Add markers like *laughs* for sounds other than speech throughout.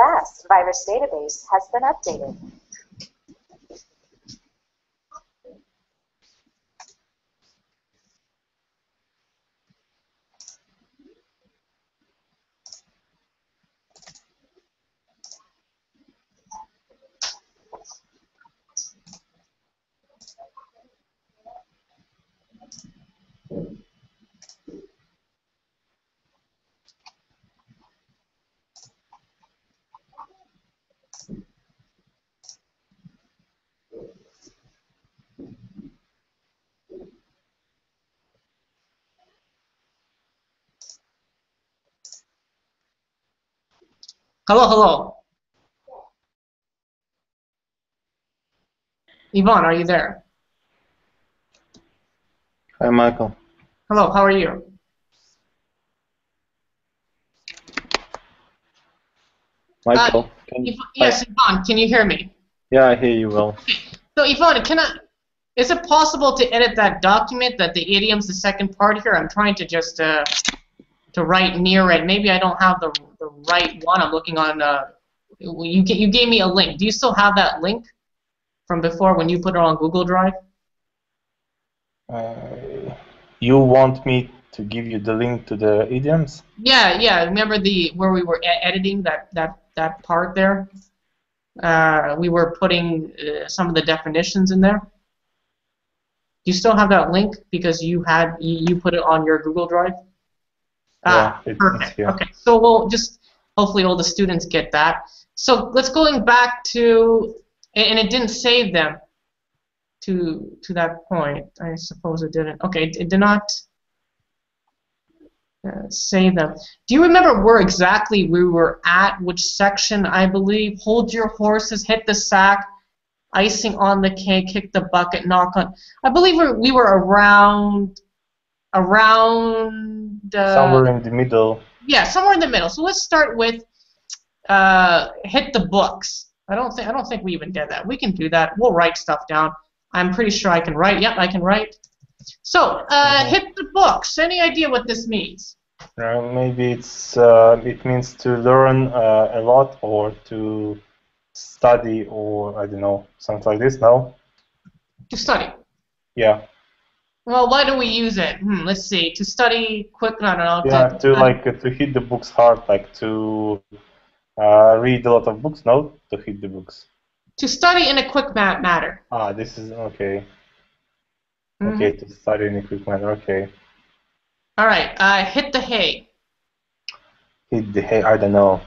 Avast virus database has been updated. Hello, hello. Yvonne, are you there? Hi, Michael. Hello, how are you? Michael. can, Yv- yes, Yvonne, can you hear me? yeah, I hear you well. So, Yvonne, can I? Is it possible to edit that document that the idiom's the second part here? I'm trying to just uh, to write near it. Maybe I don't have the, the right one. I'm looking on. Uh, you you gave me a link. Do you still have that link from before when you put it on Google Drive? Uh, you want me to give you the link to the idioms? Yeah, yeah. Remember the where we were editing that that that part there? Uh, we were putting uh, some of the definitions in there. Do you still have that link because you had you, you put it on your Google Drive? Ah, Yeah, it's perfect. here. Okay, so we'll just hopefully all the students get that. So let's going back to and and it didn't save them to to that point. I suppose it didn't. Okay, it, it did not uh, save them. Do you remember where exactly we were at? Which section? I believe. Hold your horses. Hit the sack. Icing on the cake. Kick the bucket. Knock on. I believe we we were around around. Uh, Somewhere in the middle. yeah, somewhere in the middle. So let's start with uh, hit the books. I don't think I don't think we even did that. We can do that. We'll write stuff down. I'm pretty sure I can write. Yep, I can write. So uh, Mhm. hit the books. Any idea what this means? Uh, maybe it's uh, it means to learn uh, a lot or to study or I don't know something like this. No. To study. Yeah. Well, why do we use it? Hmm, let's see. To study quick. No, no, no. Yeah. To uh, like to hit the books hard, like to uh, read a lot of books. No. To hit the books. to study in a quick ma- matter. Ah, this is okay. Mhm. Okay, to study in a quick manner. Okay. All right. Uh, hit the hay. Hit the hay. I don't know.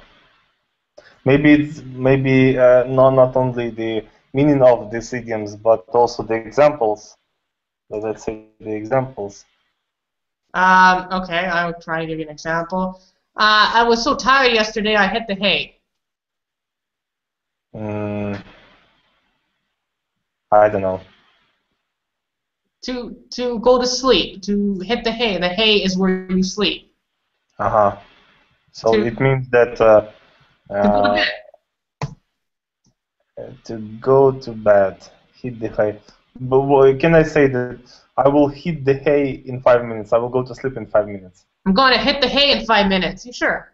Maybe it's maybe uh, not not only the meaning of these idioms, but also the examples. So let's say the examples. Um, okay, I'll try to give you an example. Uh, I was so tired yesterday, I hit the hay. Mm, I don't know. To to go to sleep. To hit the hay. The hay is where you sleep. Uh huh. So To- it means that uh, To go to uh, bed. to go to bed, hit the hay. But can I say that I will hit the hay in five minutes? I will go to sleep in five minutes. I'm going to hit the hay in five minutes. You sure?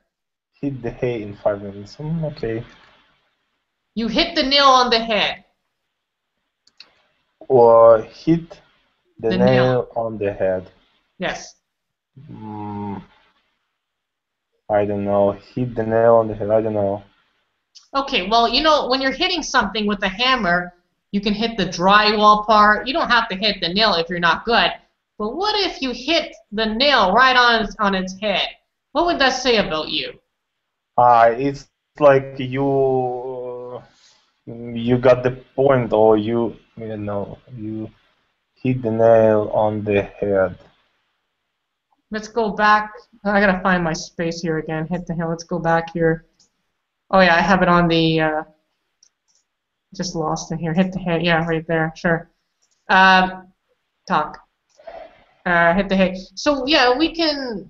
Hit the hay in five minutes. Mm, okay. You hit the nail on the head. Or hit the, The nail, nail. on the head. Yes. Mm, I don't know. Hit the nail on the head. I don't know. Okay, well, you know, when you're hitting something with a hammer, You can hit the drywall part. You don't have to hit the nail if you're not good. But what if you hit the nail right on its, on its head? What would that say about you? Uh, it's like you you got the point, or you you know you hit the nail on the head. Let's go back. I gotta find my space here again. Hit the hill. Let's go back here. Oh yeah, I have it on the. Uh, just lost in here. Hit the head. Yeah, right there. Sure. Um, talk. Uh, hit the head. So yeah, we can.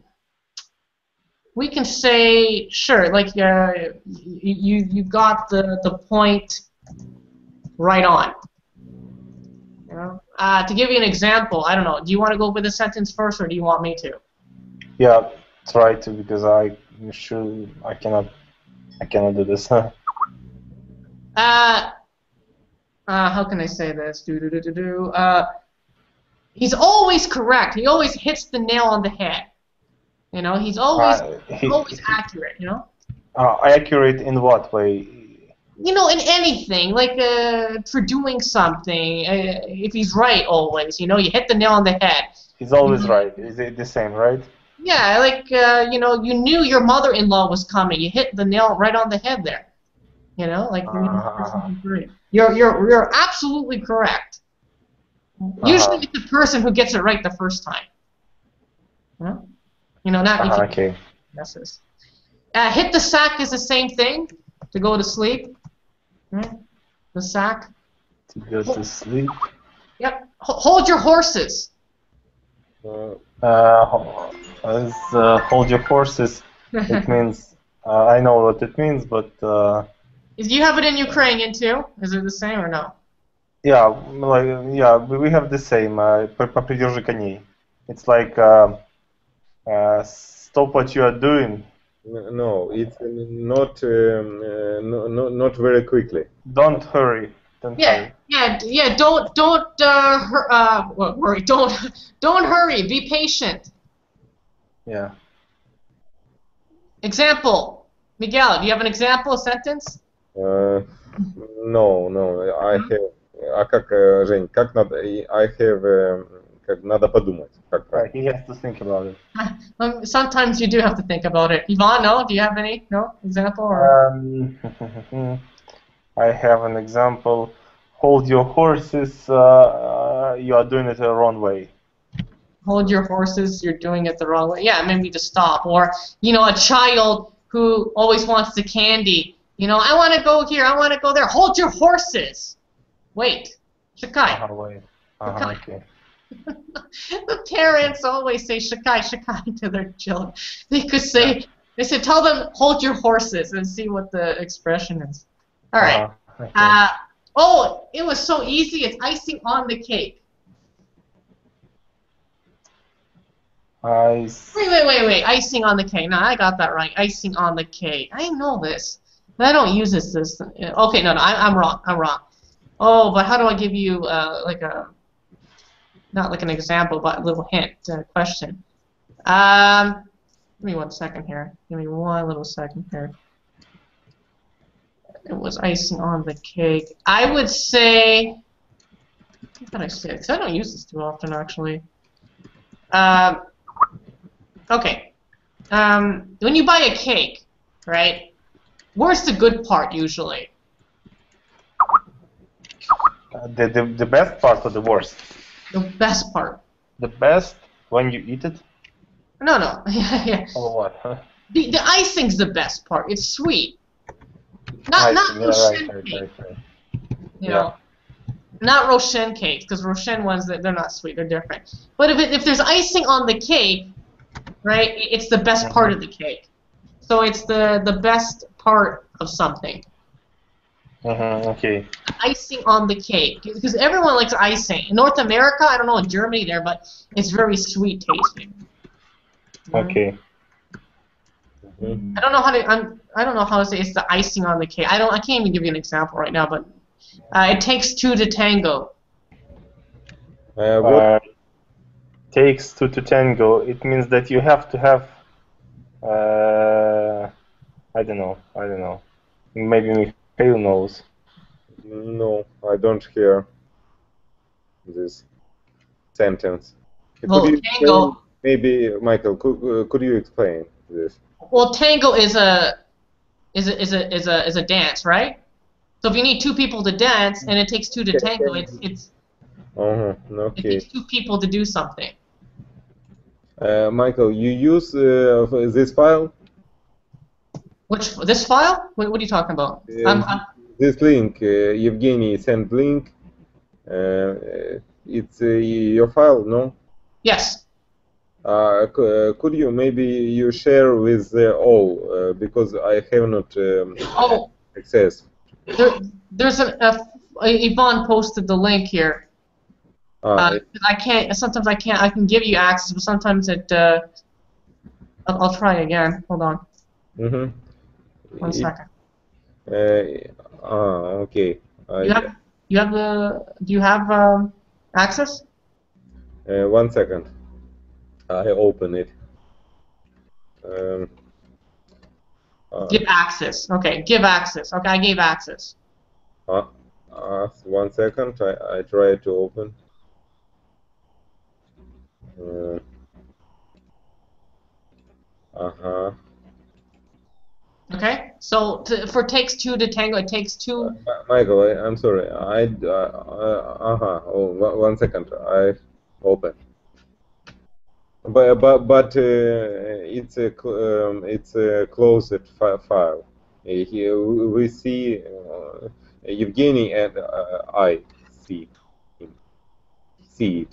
We can say sure, like uh, you you got the the point right on. You know? uh, to give you an example, I don't know. Do you want to go with the sentence first, or do you want me to? Yeah, try to because I sure I cannot I cannot do this. *laughs* uh, uh, how can I say this? Do do do do do. Uh, he's always correct. He always hits the nail on the head. You know, he's always Uh, he- always accurate. You know. uh, accurate in what way? You know, in anything, like uh, for doing something, uh, if he's right always, you know, you hit the nail on the head. He's always Mhm. right. Is it the same, right? Yeah, like uh, you know, you knew your mother-in-law was coming. You hit the nail right on the head there. You know, like you knew the person was right. you're you're you're absolutely correct. Usually, Uh-huh. it's the person who gets it right the first time. You know, you know, not you okay. guesses. Uh, hit the sack is the same thing to go to sleep. Right? The sack. To go to sleep. Yep. H- hold your horses. Uh, Uh, as, uh, hold your horses. It *laughs* means uh, I know what it means, but uh, Do you have it in Ukrainian too? Is it the same or no? yeah, like yeah, we we have the same. Uh, п- попридержи коней. It's like uh, uh, stop what you are doing. n- no, it's uh, not um, uh, no, no, not very quickly. Don't hurry. Don't Yeah, hurry. yeah, d- yeah. Don't, don't, uh, hur- uh, what, worry. Don't, *laughs* don't hurry. Be patient. Yeah. Example, Miguel. Do you have an example sentence? Uh, no, no, I have. А как, э, Жень, как надо? I have, э, как надо подумать. Как Right, правильно? he has to think about it. Um, sometimes *laughs* you do have to think about it. Yvonne, no? Do you have any? No example or? Um, *laughs* I have an example. Hold your horses. Uh, uh, you are doing it the wrong way. hold your horses, you're doing it the wrong way. Yeah, maybe to stop. Or, you know, a child who always wants the candy. you know, I want to go here, I want to go there. Hold your horses. Wait. Shakai. Uh-huh, wait. Uh-huh, okay. *laughs* *laughs* the parents always say Shakai, Shakai *laughs* to their children. They could say, they said, tell them, hold your horses and see what the expression is. All right. Uh-huh, okay. Uh, oh, it was so easy. It's icing on the cake. I s- Wait, wait, wait, wait. Icing on the cake. No, I got that right. Icing on the cake. I know this. I don't use this. this okay, no, no, I, I'm wrong. I'm wrong. Oh, but how do I give you uh, like a, not like an example, but a little hint, uh, question? Um, give me one second here. Give me one little second here. It was icing on the cake. I would say. What did I say? Because I don't use this too often, actually. Um, Okay. Um, when you buy a cake, right? Where's the good part usually? uh, the, the the best part or the worst? The best part. The best when you eat it No, no. *laughs* yeah, yeah. or what? Huh? *laughs* The, the icing's the best part. It's sweet. Not I not. Yeah, Roshen right, cake. right, right. You know. Not Roshen cakes, because Roshen ones that they're not sweet. They're different. But if it, if there's icing on the cake, right? It's the best part of the cake. So it's the the best part of something. Mhm, okay. icing on the cake because everyone likes icing. In North America, I don't know in Germany there, but it's very sweet tasting. Okay. Mhm. I don't know how to. I'm, I don't know how to say it's the icing on the cake. I don't. I can't even give you an example right now, but uh, it takes two to tango. Uh, what, Uh, takes two to tango. It means that you have to have. I don't know. I don't know. Maybe Mikhail knows. No, I don't hear this sentence. Well, could you tango- explain- maybe Michael, could, uh, could you explain this? Well, tango is a is a is a is a is a dance, right? So if you need two people to dance and it takes two to tango, it's it's Uh-huh. it takes two people to do something. Uh, Michael, you use uh, this file, Which this file? What, what are you talking about? Yeah. I'm, I'm, this link, uh, Evgeny sent link. Uh, uh, it's uh, your file, no? yes. Uh, uh, could you maybe you share with uh, all uh, because I have not um, Oh, access. there, there's an uh, Yvonne posted the link here. Ah, Uh, I can't. Sometimes I can't. I can give you access, but sometimes it. Uh, I'll, I'll try again. Hold on. mhm. One It- second. Uh, ah, okay. I, You have. You have. Do you have um, access? uh, one second. I open it. Um, uh, Give access. Okay. Give access. Okay. I gave access. uh, uh, one second. I, I try to open. Uh huh. Okay. So to, for takes two to tango, it takes two. Michael, I, I'm sorry. I uh, uh huh. Oh, one, second. I open. But but but uh, it's a um, it's a closed fi- file. Uh, Here we see uh, Evgeny and uh, I see him. see it.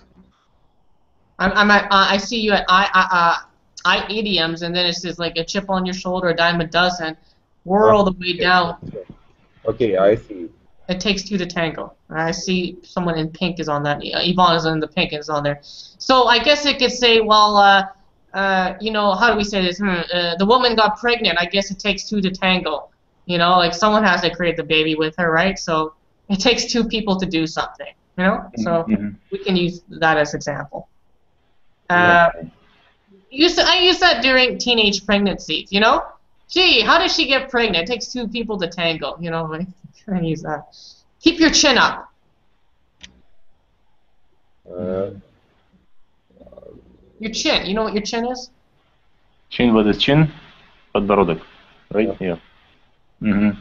I'm, I'm uh, I see you at I, I, uh, I idioms, and then it says like a chip on your shoulder, a dime a dozen. We're all the way down. Okay, I see. It takes two to tango. I see someone in pink is on that. Yvonne is in the pink and is on there. So I guess it could say, well, uh, uh, you know, how do we say this? Hmm, uh, the woman got pregnant. I guess it takes two to tango. You know, like someone has to create the baby with her, right? So it takes two people to do something. You know, so Mhm. we can use that as example. Uh, use I use that during teenage pregnancies. You know, gee, how does she get pregnant? It takes two people to tango. You know, like, *laughs* I use that. Keep your chin up. Uh, Your chin. You know what your chin is? Chin, what is chin? Подбородок, right? Yeah. hmm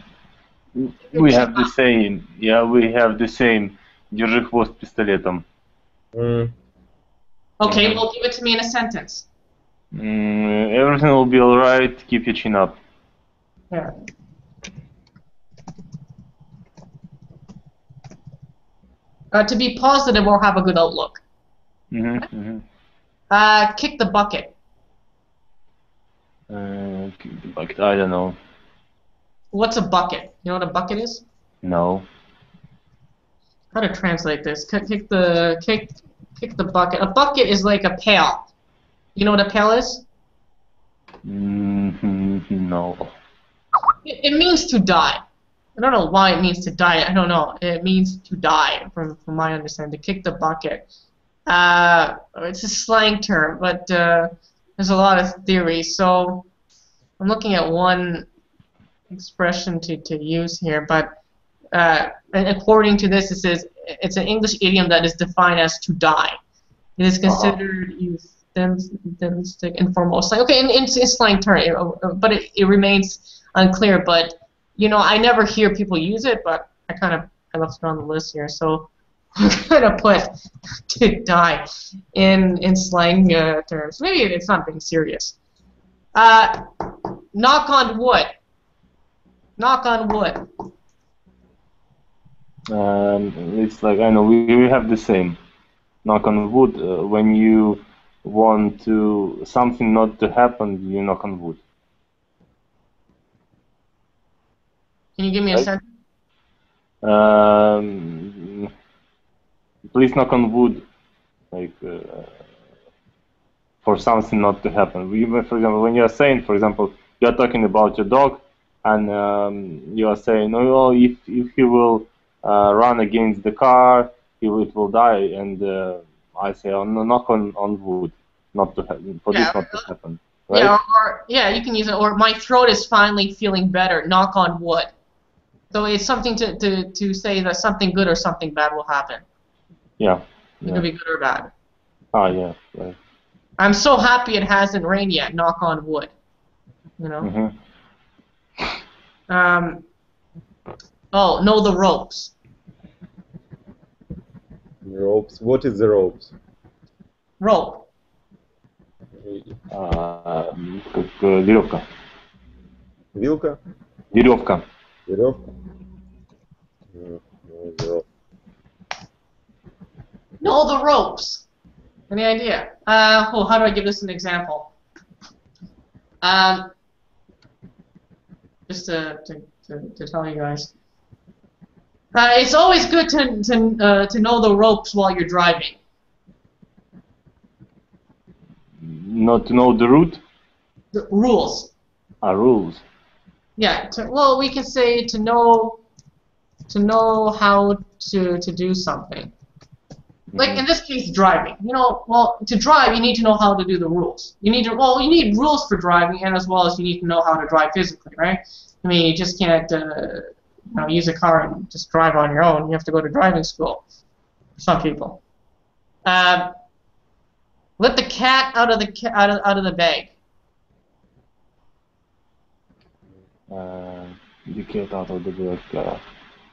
We have the same. Yeah, we have the same. Держи хвост пистолетом. mm, Okay, Mhm. well, give it to me in a sentence. Mm, everything will be alright. Keep your chin up. Yeah. Uh, to be positive or have a good outlook. hmm hmm Uh, kick the bucket. Uh, like I don't know. What's a bucket? You know what a bucket is? No. How to translate this? Kick, kick the kick kick the bucket. A bucket is like a pail. You know what a pail is? hmm No. It, it means to die. I don't know why it means to die. I don't know. It means to die, from, from my understanding. To kick the bucket. Uh, it's a slang term, but uh, there's a lot of theories. So I'm looking at one expression to, to use here, but uh, and according to this, it says it's an English idiom that is defined as to die. It is considered euphemistic and formal slang. Okay, in, in, in slang term, uh, but it, it remains unclear. But you know, I never hear people use it, but I kind of I left it on the list here, so *laughs* I'm gonna put *laughs* to die in in slang uh, terms. Maybe it's not being serious. Uh, knock on wood. Knock on wood. Um, it's like I know we, we have the same. Knock on wood. Uh, when you want to something not to happen, you knock on wood. Can you give me a sentence? Um, please knock on wood, like uh, for something not to happen. We, for example, when you are saying, for example, you are talking about your dog, and um, you are saying, oh, if if he will uh, run against the car, he will, it will die, and uh, I say, on no, knock on on wood, not to happen, for Yeah. this not to happen, right? Yeah, or, yeah, you can use it. Or my throat is finally feeling better. Knock on wood. So it's something to, to, to say that something good or something bad will happen. Yeah. It could be good or bad. Ah, yeah. Right. I'm so happy it hasn't rained yet. Knock on wood. You know. hmm Um. Oh, know the ropes. Ropes. What is the ropes? Rope. А, как э, веревка. Вилка? Веревка. Веревка? Mm, no, the rope. Know the ropes. Any idea? Uh, oh, how do I give this an example? Um, just to, to, to, to tell you guys. Uh, it's always good to, to, uh, to know the ropes while you're driving. Not to know the route. The rules. Are rules. Yeah. To, well, we can say to know to know how to to do something. Like in this case, driving. You know, well, to drive, you need to know how to do the rules. You need to well, you need rules for driving, and as well as you need to know how to drive physically, right? I mean, you just can't uh, you know use a car and just drive on your own. You have to go to driving school. Some people. Uh, let the cat out of the ca- out of out of the bag. Uh, the cat out of the bag. Uh,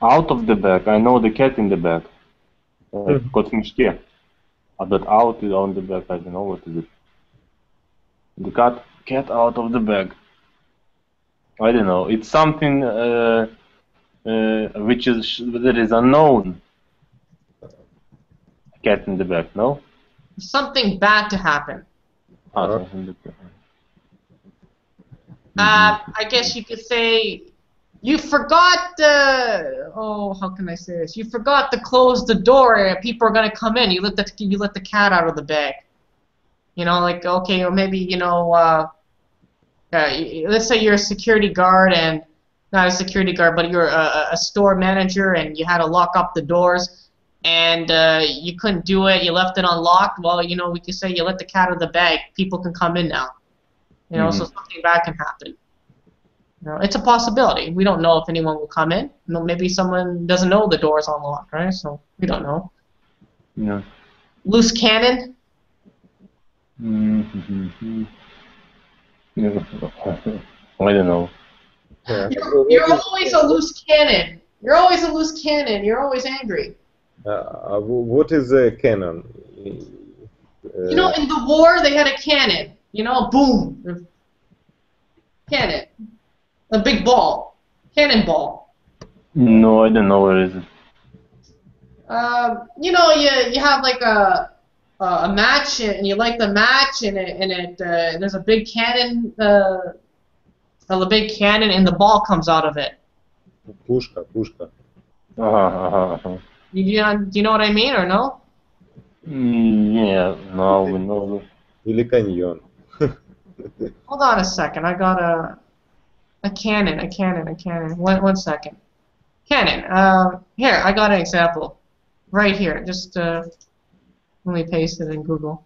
out of the bag. I know the cat in the bag. Uh, Mhm. Кот в мешке. Uh, But out is on the bag. I don't know what is it. The cat, cat out of the bag. I don't know. It's something uh, uh, which is that is unknown. Cat in the bag. No. Something bad to happen. Ah, something that- Uh, I guess you could say you forgot the oh how can I say this? You forgot to close the door. And people are gonna come in. You let the you let the cat out of the bag. You know, like okay, or maybe you know, uh, uh, let's say you're a security guard and not a security guard, but you're a, a- store manager and you had to lock up the doors and uh, you couldn't do it. You left it unlocked. Well, you know, we could say you let the cat out of the bag. People can come in now. You know, so something bad can happen. You know, it's a possibility. We don't know if anyone will come in. You know, Maybe someone doesn't know the door is unlocked, right? So we don't know. Yeah. Loose cannon. Mm-hmm. *laughs* Yeah. *laughs* I don't know. Yeah. You're, you're always a loose cannon. You're always a loose cannon. You're always angry. Uh, what is a cannon? Uh, You know, in the war they had a cannon. You know, boom, cannon, a big ball, cannonball. No, I don't know where is it. Um, you know, you you have like a a a match and you light the match and it and it uh, there's a big cannon, uh, a big cannon and the ball comes out of it. Пушка, пушка. Uh-huh, uh-huh, uh-huh. You, you know, do you know what I mean or no? Mm, yeah, no, we know. Или каньон. *laughs* Hold on a second. I got a a cannon, a cannon, a cannon. One one second. Cannon. Um, here I got an example, right here. Just uh, let me paste it in Google.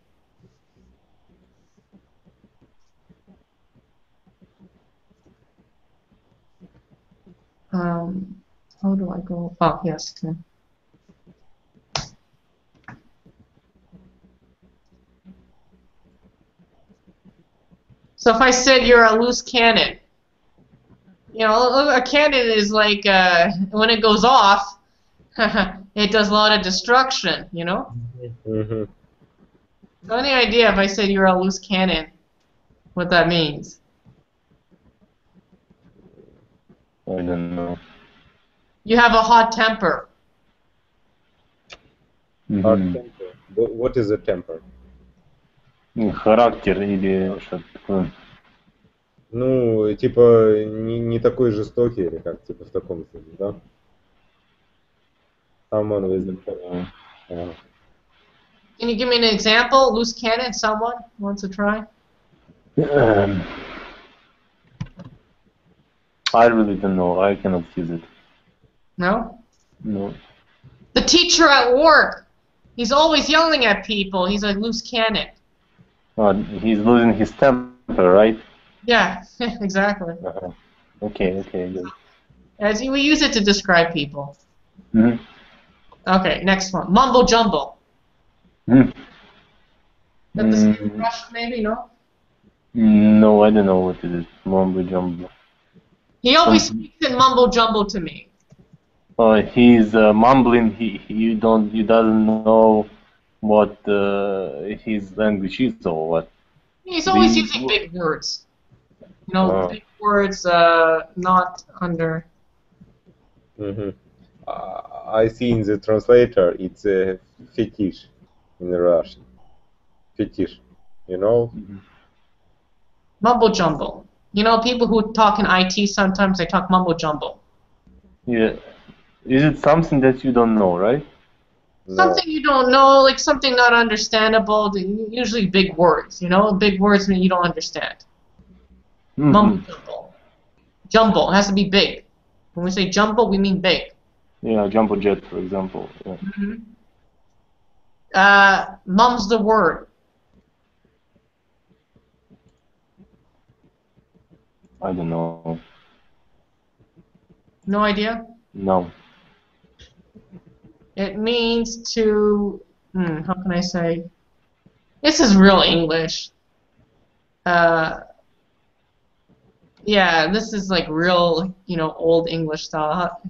Um, how do I go? Oh, yes. So if I said you're a loose cannon, you know, a cannon is like uh, when it goes off, *laughs* it does a lot of destruction, you know? Mm -hmm. So any idea if I said you're a loose cannon, what that means? I don't know. You have a hot temper. Hot Мгм. temper. Wh- What is a temper? Ну, Характер или что-то такое. Ну, типа, не, не такой жестокий, или как, типа, в таком смысле, да? Someone with a temper. Ага. Can you give me an example? Loose cannon. Someone wants to try? Um, I really don't know. I cannot use it. No. No. The teacher at work. He's always yelling at people. He's a loose cannon. Uh, he's losing his temper, right? Yeah, *laughs* exactly. Uh-huh. Okay, okay, good. As we use it to describe people. Mhm. Okay, next one. Mumbo jumbo. Mhm. That the Mm. Russian, maybe no. No, I don't know what it is. Mumbo jumbo. He always Um, speaks in mumbo jumbo to me. Uh, he's uh, mumbling. He, he you don't you doesn't know what uh, his language is or what. He's always The- using big words. You know, Oh. big words uh, not under. hmm Uh, I see in the translator it's a fetish in Russian. Fetish, you know? Mumbo jumbo. You know, people who talk in IT sometimes they talk mumbo jumbo. Yeah. Is it something that you don't know, right? Something you don't know, like something not understandable. Usually big words. You know, big words mean you don't understand. Mhm. Mumbo jumbo. Jumbo it has to be big. When we say jumbo, we mean big. Yeah, jumbo jet, for example. Yeah. Uh, mum's the word. I don't know. No idea. No. It means to. Hmm, how can I say? This is real English. Uh, yeah, this is like real, you know, old English style.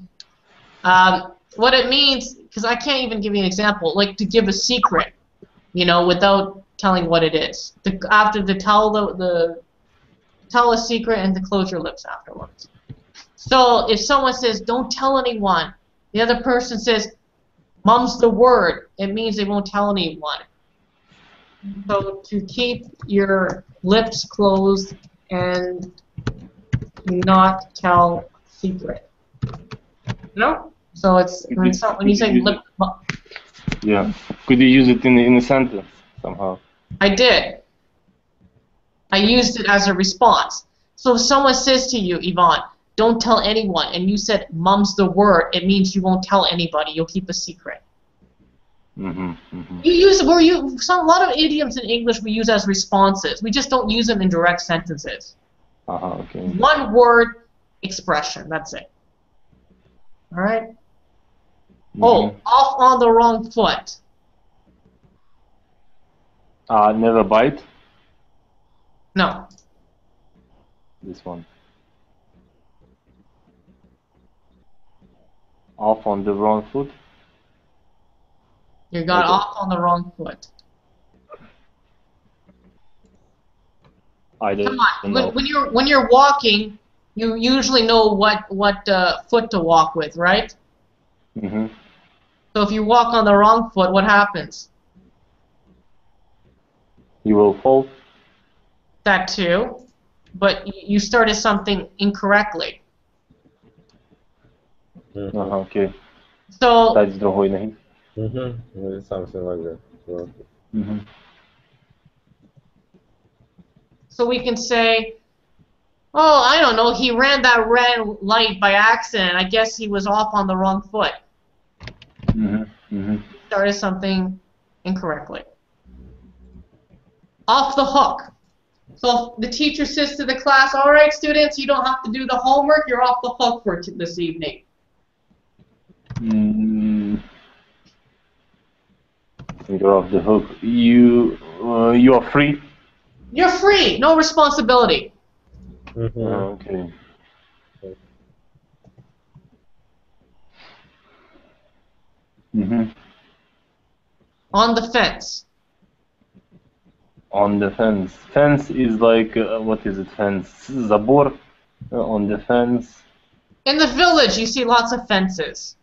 Um, what it means, because I can't even give you an example, like to give a secret, you know, without telling what it is. To, after to tell the, the tell a secret and to close your lips afterwards. So if someone says, "Don't tell anyone," the other person says, "Mum's the word," it means they won't tell anyone. So to keep your lips closed and not tell secret. No? So it's when, some, when you say lip, Yeah. Could you use it in in a sentence somehow? I did. I used it as a response. So if someone says to you, Yvonne, don't tell anyone, and you said mum's the word, it means you won't tell anybody. You'll keep a secret. Mm-hmm. mm-hmm. You use we're you some a lot of idioms in English we use as responses. We just don't use them in direct sentences. Uh-huh, okay. One word expression. That's it. All right? Oh, Mhm. off on the wrong foot. Uh, never bite. No. This one. Off on the wrong foot. You got Okay. off on the wrong foot. I don't, Come on. When, when you're when you're walking, you usually know what what uh, foot to walk with, right? hmm So if you walk on the wrong foot, what happens? You will fall that too, but you started something incorrectly. Mm -hmm. Okay. So that's druhý name. Mhm. Something like that. Mm -hmm. so we can say, oh, I don't know, he ran that red light by accident. I guess he was off on the wrong foot. Mhm. Mm started something incorrectly. Off the hook. So the teacher says to the class, all right, students, you don't have to do the homework. You're off the hook for t- this evening. Mm. You're off the hook. You uh, you are free. You're free. No responsibility. Mhm. Ah, okay. Mhm. On the fence On the fence. Fence is like uh, what is it? Fence. Забор. Uh, on the fence. In the village, you see lots of fences.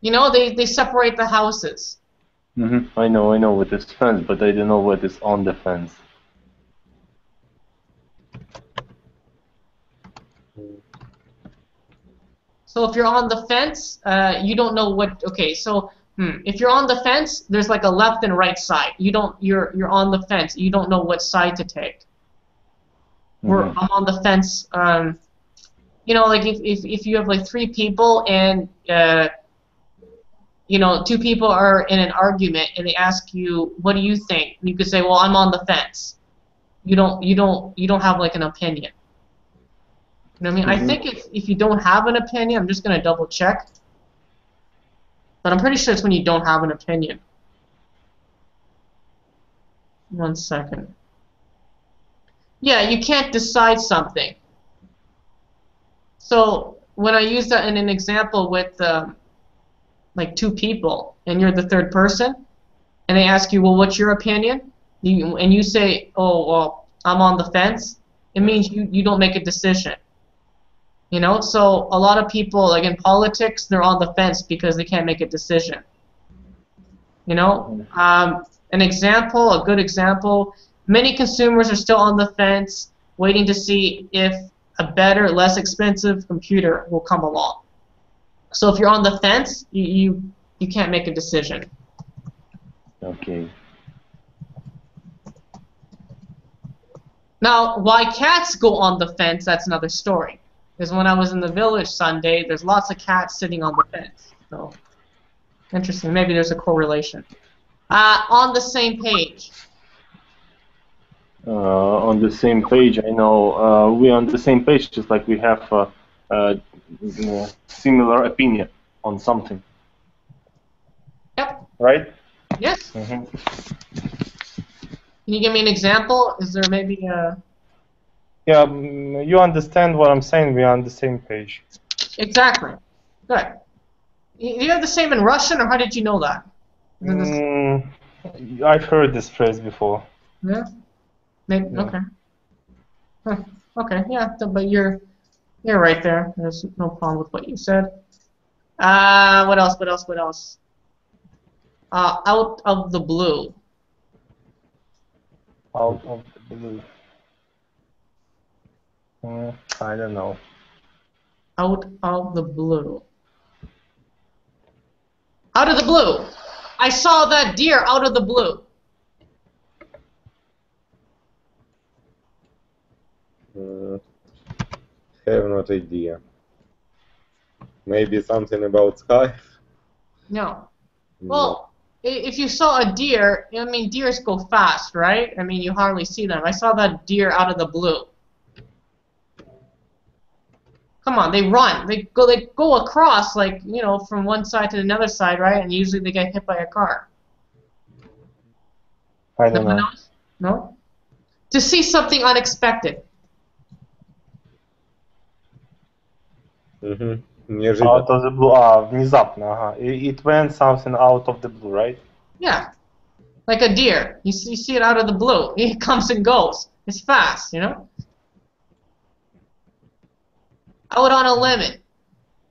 You know, they, they separate the houses. Mhm. I know, I know what is fence, but I don't know what is on the fence. So if you're on the fence, uh, you don't know what. Okay, so hmm, if you're on the fence, there's like a left and right side. You don't. You're you're on the fence. You don't know what side to take. We're Mhm. I'm on the fence. Um, you know, like if, if if you have like three people and uh, you know two people are in an argument and they ask you, what do you think? You could say, well, I'm on the fence. You don't you don't you don't have like an opinion. You know what I mean? I Mhm. think if, if you don't have an opinion, I'm just going to double check. But I'm pretty sure it's when you don't have an opinion. One second. Yeah, you can't decide something. So when I use that in an example with um, like two people, and you're the third person, and they ask you, well, what's your opinion? You, and you say, oh, well, I'm on the fence. It means you, you don't make a decision. You know, so a lot of people, like in politics, they're on the fence because they can't make a decision. You know, um, an example, a good example, many consumers are still on the fence, waiting to see if a better, less expensive computer will come along. So if you're on the fence, you, you, you can't make a decision. Okay. Now, why cats go on the fence, that's another story. Because when I was in the village Sunday, there's lots of cats sitting on the fence. So, interesting. Maybe there's a correlation. Uh, on the same page. Uh, on the same page, I know uh, we're on the same page, just like we have uh, uh, uh, similar opinion on something, Yep. right? Yes. hmm Can you give me an example? Is there maybe a. Yeah, mm, you understand what I'm saying. We're on the same page. Exactly. Good. You have the same in Russian, or how did you know that? Mm, I've heard this phrase before. Yeah. Maybe, Yeah. Okay. Huh, Okay. Yeah. But you're you're right there. There's no problem with what you said. Uh, what else? What else? What else? Uh, out of the blue. Out of the blue. Mm, I don't know. Out of the blue. Out of the blue. I saw that deer out of the blue. Uh, have not idea. Maybe something about sky. No. Well, i- if you saw a deer, I mean, deers go fast, right? I mean, you hardly see them. I saw that deer out of the blue Come on, they run. They go. They go across, like you know, from one side to another side, right? And usually they get hit by a car. I don't No one know. knows? No. To see something unexpected. Угу. Out Неожиданно. of the blue. А, внезапно, ага. It, it went something out of the blue, right? Yeah. Like a deer. You see, you see it out of the blue. *laughs* It comes and goes. It's fast, you know? Out on a limb.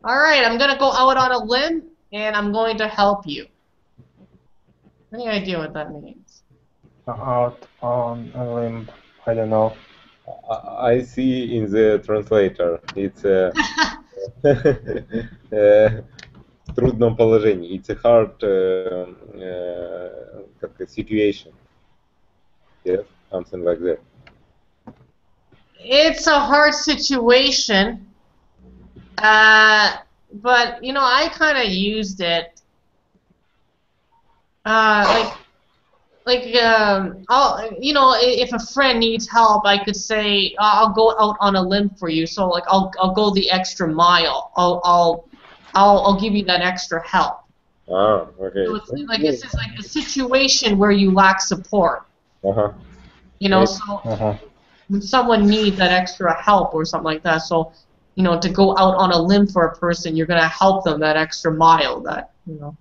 All right, I'm going to go out on a limb, and I'm going to help you. Any idea what that means? Out on a limb. I don't know. I I see in the translator. It's a *laughs* э, в трудном положении. It's a hard uh, uh, как это, situation. Yes, something like that. It's a hard situation, Uh, but you know, I kind of used it. Uh, like, like um, I'll, you know, if a friend needs help, I could say I'll go out on a limb for you. So like, I'll, I'll go the extra mile. I'll, I'll, I'll, I'll give you that extra help. Oh, okay. So it's like this is like a situation where you lack support. Uh huh. You know, so uh -huh. someone needs that extra help or something like that. So you know, to go out on a limb for a person, you're gonna help them that extra mile. That you know,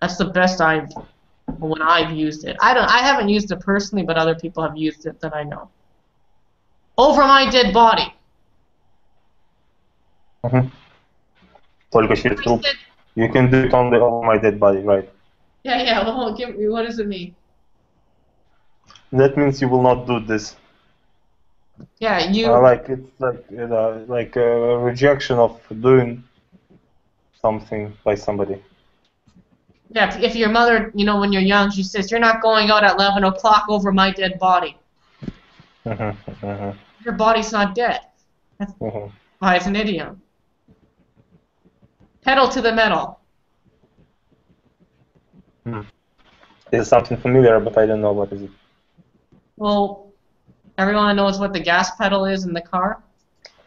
that's the best I've when I've used it. I don't. I haven't used it personally, but other people have used it that I know. Over my dead body. Mhm. Только через I труп. said- You can do it only over my dead body, right? yeah, yeah. *laughs* Well, give me. What does it mean? That means you will not do this. Yeah, you. Uh, like it's like you know, like a rejection of doing something by somebody. Yeah, if, if your mother, you know, when you're young, she says, "You're not going out at 11 o'clock over my dead body. Mhm, mhm, Your body's not dead." mhm. Why, it's an idiom. Pedal to the metal. This is something familiar, but I don't know what is it. Well, everyone knows what the gas pedal is in the car.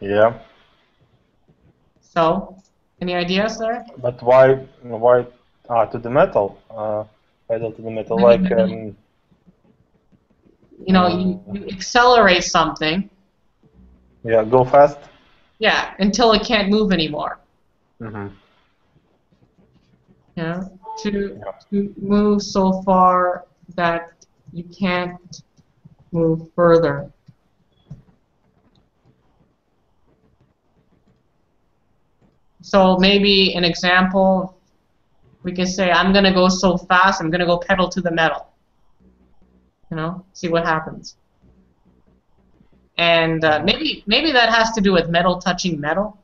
Yeah. So, any ideas there? But why why ah to the metal? Uh, pedal to the metal like um, You know, you, you accelerate something, yeah go fast. yeah, until it can't move anymore. Mm-hmm. Know, to Yeah. to move so far that you can't move further. So maybe an example, we can say, I'm going to go so fast, I'm going to go pedal to the metal. You know, see what happens. And uh, maybe maybe that has to do with metal touching metal.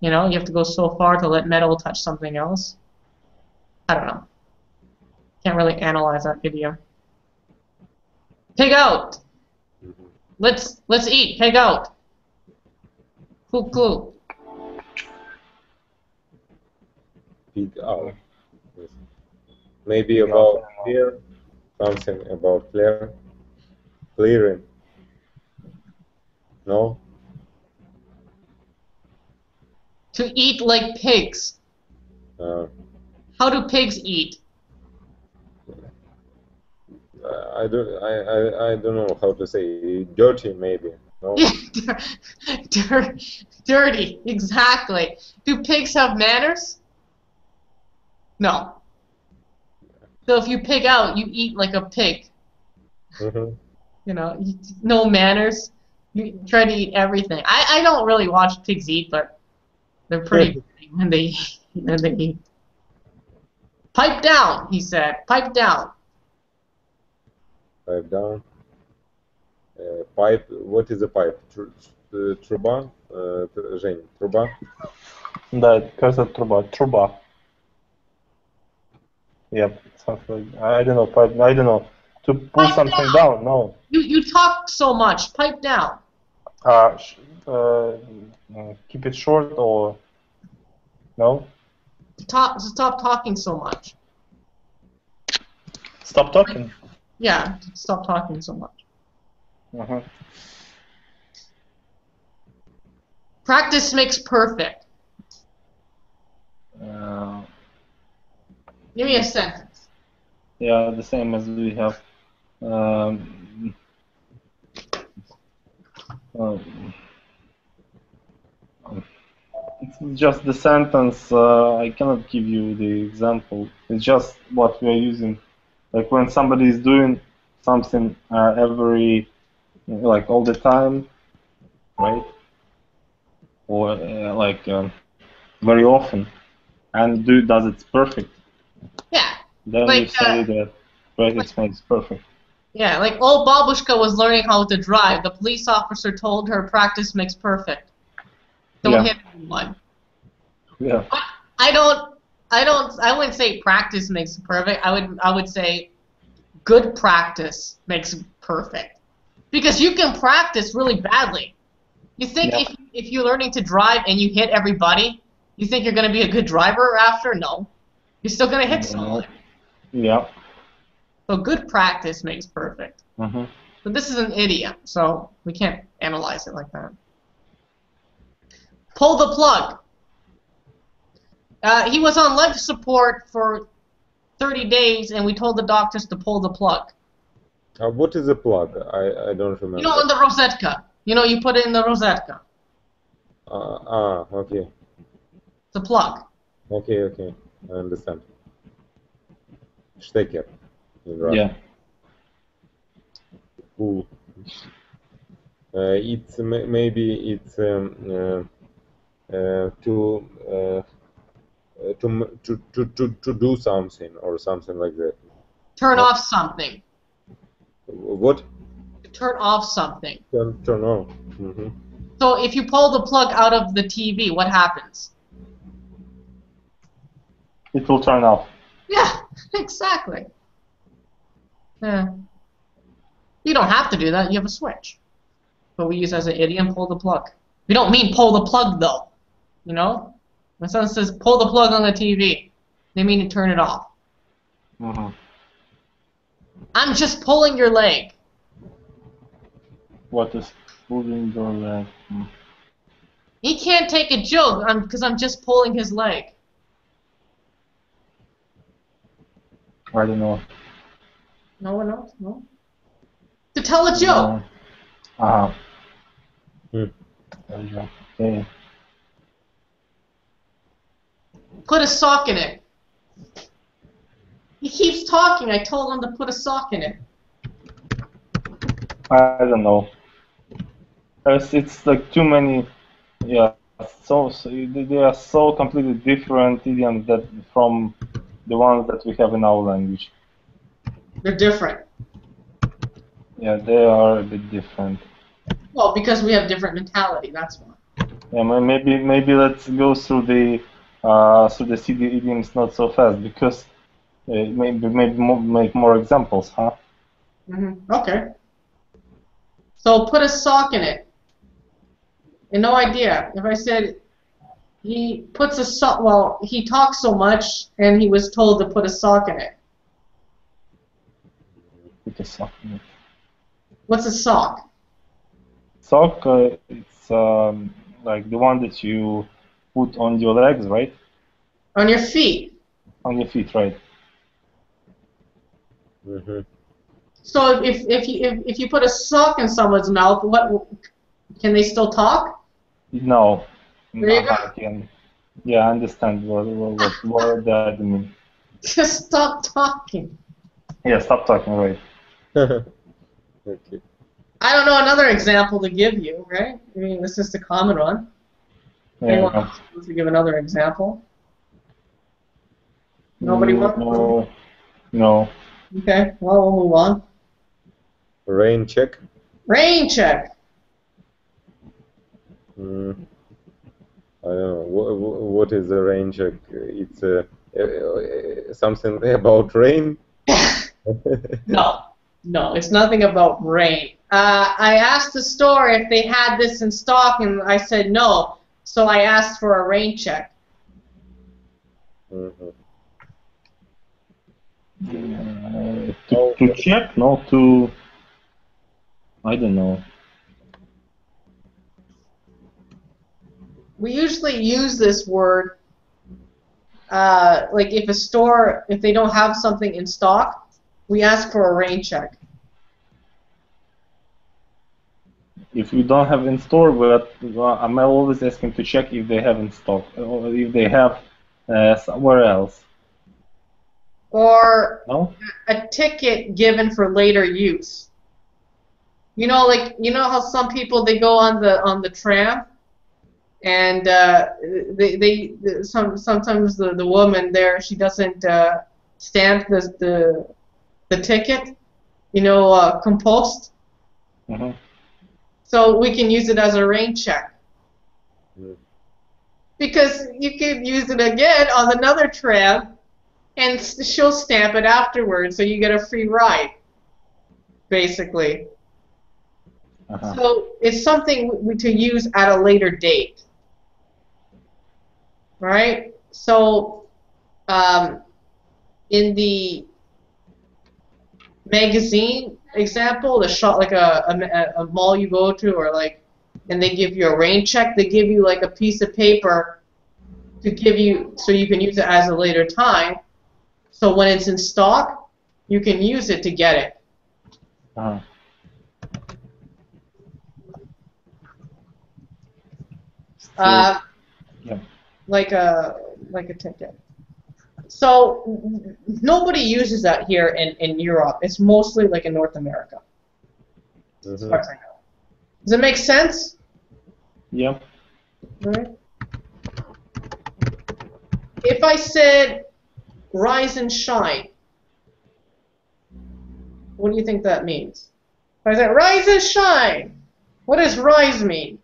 You know, you have to go so far to let metal touch something else. I don't know. Can't really analyze that video. Pig out. Let's let's eat. Pig out. Cool, cool. Pig out. Maybe about clear, something about clear, clearing. No. To eat like pigs. Uh, How do pigs eat? I don't. I, I, I don't know how to say. Dirty, maybe. No. *laughs* Dir- dirty, exactly. Do pigs have manners? No. So if you pig out, you eat like a pig. hmm You know, no manners. You try to eat everything. I, I don't really watch pigs eat, but they're pretty *laughs* when they when they eat. Pipe down, he said. Pipe down. Pipe down. Uh, pipe. What is a pipe? Tr- tr- Труба. Uh, tr- Жень, труба. Да, кажется, труба. Труба. Yep. Something. I don't know. pipe- I don't know. To pull Pipe something down. down. No. You you talk so much. Pipe down. Uh, sh- uh, mm, keep it short or no? Talk, stop talking so much. Stop talking. Yeah, stop talking so much. Uh-huh. Practice makes perfect. Uh, Give me a sentence. yeah, the same as we have. Um, um, it's just the sentence. Uh, I cannot give you the example. It's just what we are using. Like when somebody is doing something uh, every, like all the time, right? Or uh, like um, very often, and do does it perfect. Yeah, Then you Like, say uh, that practice makes perfect. yeah. Like old Babushka was learning how to drive. The police officer told her practice makes perfect. Don't Yeah. hit anyone. Yeah. I don't. I don't. I wouldn't say practice makes perfect. I would. I would say good practice makes perfect. Because you can practice really badly. You think Yeah. if if you're learning to drive and you hit everybody, you think you're going to be a good driver after? No. You're still going to hit someone. Yeah. So good practice makes perfect. hmm But this is an idiom, so we can't analyze it like that. Pull the plug. Uh, he was on life support for 30 days, and we told the doctors to pull the plug. Uh, what is a plug? I, I don't remember. You know, in the rosetka. You know, you put it in the rosetka. Uh, ah, okay. It's a plug. Okay, okay. I understand. Stecker. in Russian. Yeah. Cool. Uh, it's ma- maybe it's um, uh, uh, to, uh, uh, to to to to to do something or something like that. Turn off something. What? Turn off something. Turn turn on. hmm So if you pull the plug out of the TV, what happens? It will turn off. Yeah, *laughs* exactly. Yeah. You don't have to do that. You have a switch. But we use as an idiom, pull the plug. We don't mean pull the plug though. You know? When someone says pull the plug on the TV, they mean to turn it off. hmm I'm just pulling your leg. What is pulling your leg? Hmm. He can't take a joke because I'm just pulling his leg. I don't know. No one else? No? To tell a joke. Uh-huh. Hmm. There you go. Okay. Put a sock in it. He keeps talking. I told him to put a sock in it. I don't know. It's, it's like too many. Yeah. So, so they are so completely different idioms that from the ones that we have in our language. They're different. Yeah, they are a bit different. Well, because we have different mentality. That's why. Yeah, maybe maybe let's go through the uh, through the CD idioms not so fast because uh, maybe maybe more, make more examples, huh? hmm Okay. So put a sock in it. And no idea. If I said he puts a sock, well, he talks so much, and he was told to put a sock in it. Put a sock. in it. What's a sock? Sock, uh, it's um, like the one that you put on your legs, right? On your feet. On your feet, right? hmm So if if you if, if you put a sock in someone's mouth, what can they still talk? No. There you go. I can- Yeah, I understand what what what, what that mean. *laughs* Just stop talking. Yeah, stop talking, right? *laughs* okay. I don't know another example to give you, right? I mean, this is the common one. Anyone Yeah. else wants to give another example? Nobody no, wants. no, no. Okay, well we'll move on. Rain check. Rain check. Mm. I don't know. What, what is a rain check? It's uh, uh, uh, something *laughs* about rain. *laughs* No, no, it's nothing about rain. Uh, I asked the store if they had this in stock, and I said no. So I asked for a rain check. Mhm. Uh, to, to check, no, to. I don't know. We usually use this word, uh, like if a store, if they don't have something in stock, we ask for a rain check. If you don't have in store, but I'm always asking to check if they have in stock or if they have uh, somewhere else. Or No? a ticket given for later use. You know, like you know how some people they go on the on the tram, and uh, they they some sometimes the, the woman there she doesn't uh, stamp the the the ticket, you know, uh, compost. hmm So we can use it as a rain check. Mm. Because you could use it again on another trip, and she'll stamp it afterwards, so you get a free ride, basically. Uh-huh. So it's something we, to use at a later date. Right? So um, in the magazine example, the shop like a, a, a mall you go to or like and they give you a rain check, they give you like a piece of paper to give you so you can use it as a later time. So when it's in stock, you can use it to get it. Uh-huh. Uh, yeah. like a like a ticket. So nobody uses that here in, in Europe. It's mostly like in North America. As far as I know. Does it make sense? Yeah. Right. If I said rise and shine, what do you think that means? If I said rise and shine, what does rise mean?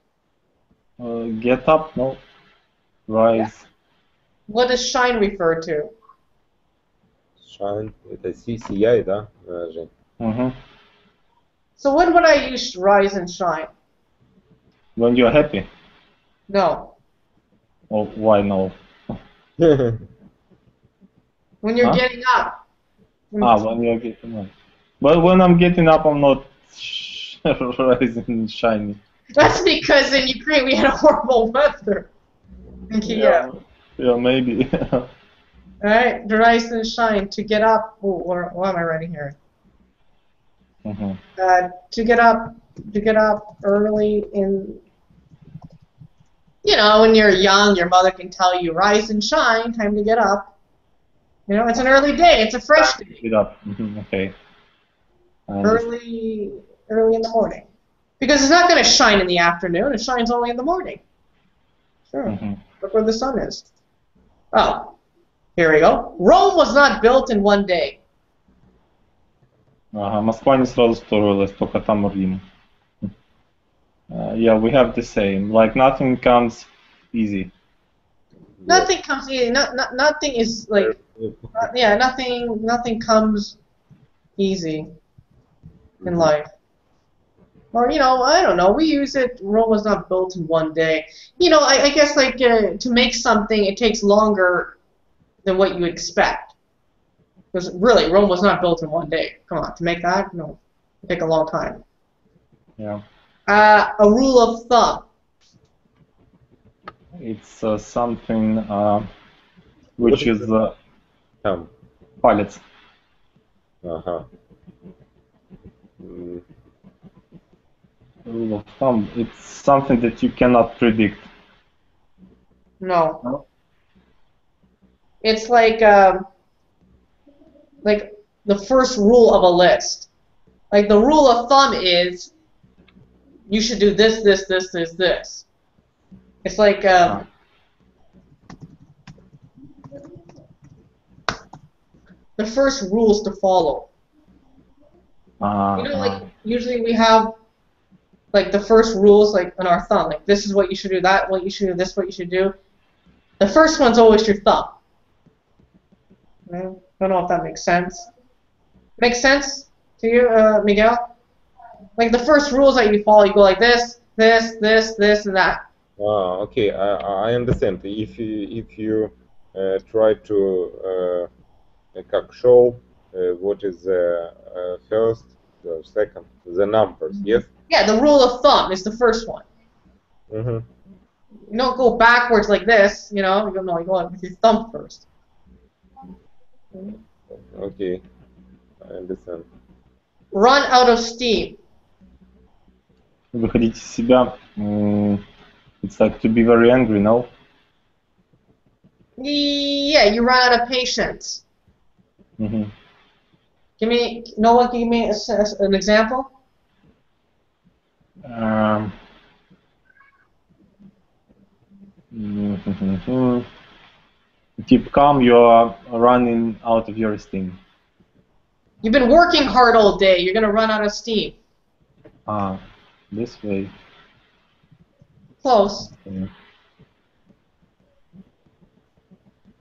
Uh, get up, no. Rise. What does shine refer to? Shine. the CCA da. So when would I use rise and shine? When you're happy. No. Oh, why no? *laughs* when you're huh? getting up. When ah, when you're getting up. But when I'm getting up, I'm not *laughs* rising and shining. That's because in Ukraine we had a horrible weather. Yeah. Yeah, maybe. *laughs* Alright, to rise and shine, to get up. Oh, what, what am I writing here? hmm Uh, to get up, to get up early in. You know, when you're young, your mother can tell you, rise and shine, time to get up. You know, it's an early day, it's a fresh day. Get up. Mhm, Okay. Early, early in the morning. Because it's not going to shine in the afternoon, it shines only in the morning. Sure. Mhm. Look where the sun is. Oh, here we go. Rome was not built in one day. Ага, Москва не сразу строилась, только там Рим. Uh, yeah, we have the same. Like nothing comes easy. Nothing comes easy. Not, not, nothing is like, uh, yeah, nothing, nothing comes easy in life. Or you know, I don't know. We use it. Rome was not built in one day. You know, I, I guess like uh, to make something, it takes longer than what you expect. Because really, Rome was not built in one day. Come on, to make that, no, take a long time. Yeah. Uh, a rule of thumb. It's uh, something uh, which is uh, um. pilots. Uh huh. Mm. Rule of thumb. It's something that you cannot predict. No. no? It's like um, like the first rule of a list. Like the rule of thumb is you should do this, this, this, this, this. It's like um, the first rules to follow. Uh, You know, like usually we have like the first rules like on our thumb. Like this is what you should do, that what you should do, this what you should do. The first one's always your thumb. I don't know if that makes sense. Makes sense to you, uh, Miguel? Like the first rules that you follow, you go like this, this, this, this, and that. Ah, okay, I, I understand. If you, if you uh, try to uh, show uh, what is the first, the second, the numbers, mm-hmm. yes? Yeah, the rule of thumb is the first one. Mm-hmm. You don't go backwards like this, you know, you don't know, you go with your thumb first. Okay, I understand. Run out of steam. выходить из себя. м, It's like to be very angry, no? Yeah, you run out of patience. Mhm. Give me, Noah, give me a s an example. Um, *laughs* mhm. Keep calm, you are running out of your steam. You've been working hard all day. You're gonna run out of steam. Ah, this way. Close. Okay.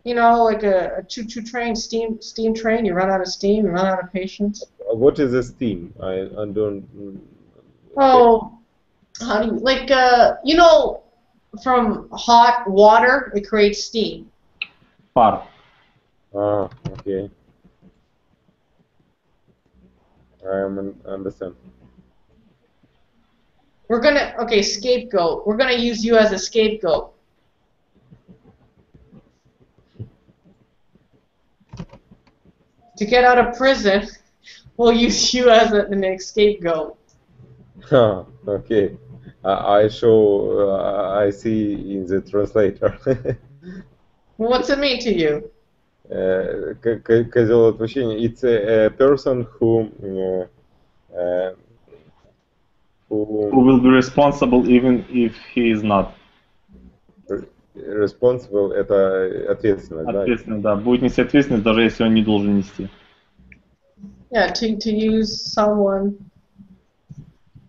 You know, like a, a choo-choo train, steam steam train. You run out of steam. You run out of patience. What is a steam? I, I don't. mm, Oh, how do you like? Uh, you know, from hot water, it creates steam par. Ah, okay. I understand. We're gonna okay scapegoat. We're gonna use you as a scapegoat. To get out of prison, we'll use you as a, an escapegoat. Huh, *laughs* ah, okay. I, I show. Uh, I see in the translator. *laughs* What's it mean to you? Uh, к- к- козел отпущения. It's a, a person who. Uh, uh, Who who will be responsible even if he is not? responsible это ответственность, да? Ответственный, да. Будет нести ответственность, даже если он не должен нести. Yeah, to, to use someone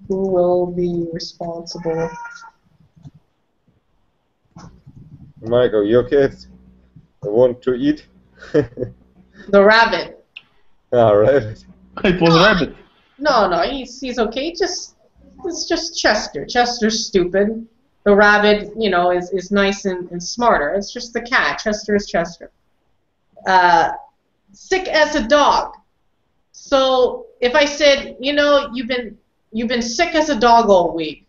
who will be responsible. Michael, your kids Want to eat? *laughs* The rabbit. All right. *laughs* It was rabbit. No, no, he's he's okay. Just it's just Chester. Chester's stupid. The rabbit, you know, is, is nice and, and smarter. It's just the cat. Chester is Chester. Uh, sick as a dog. So if I said, you know, you've been you've been sick as a dog all week,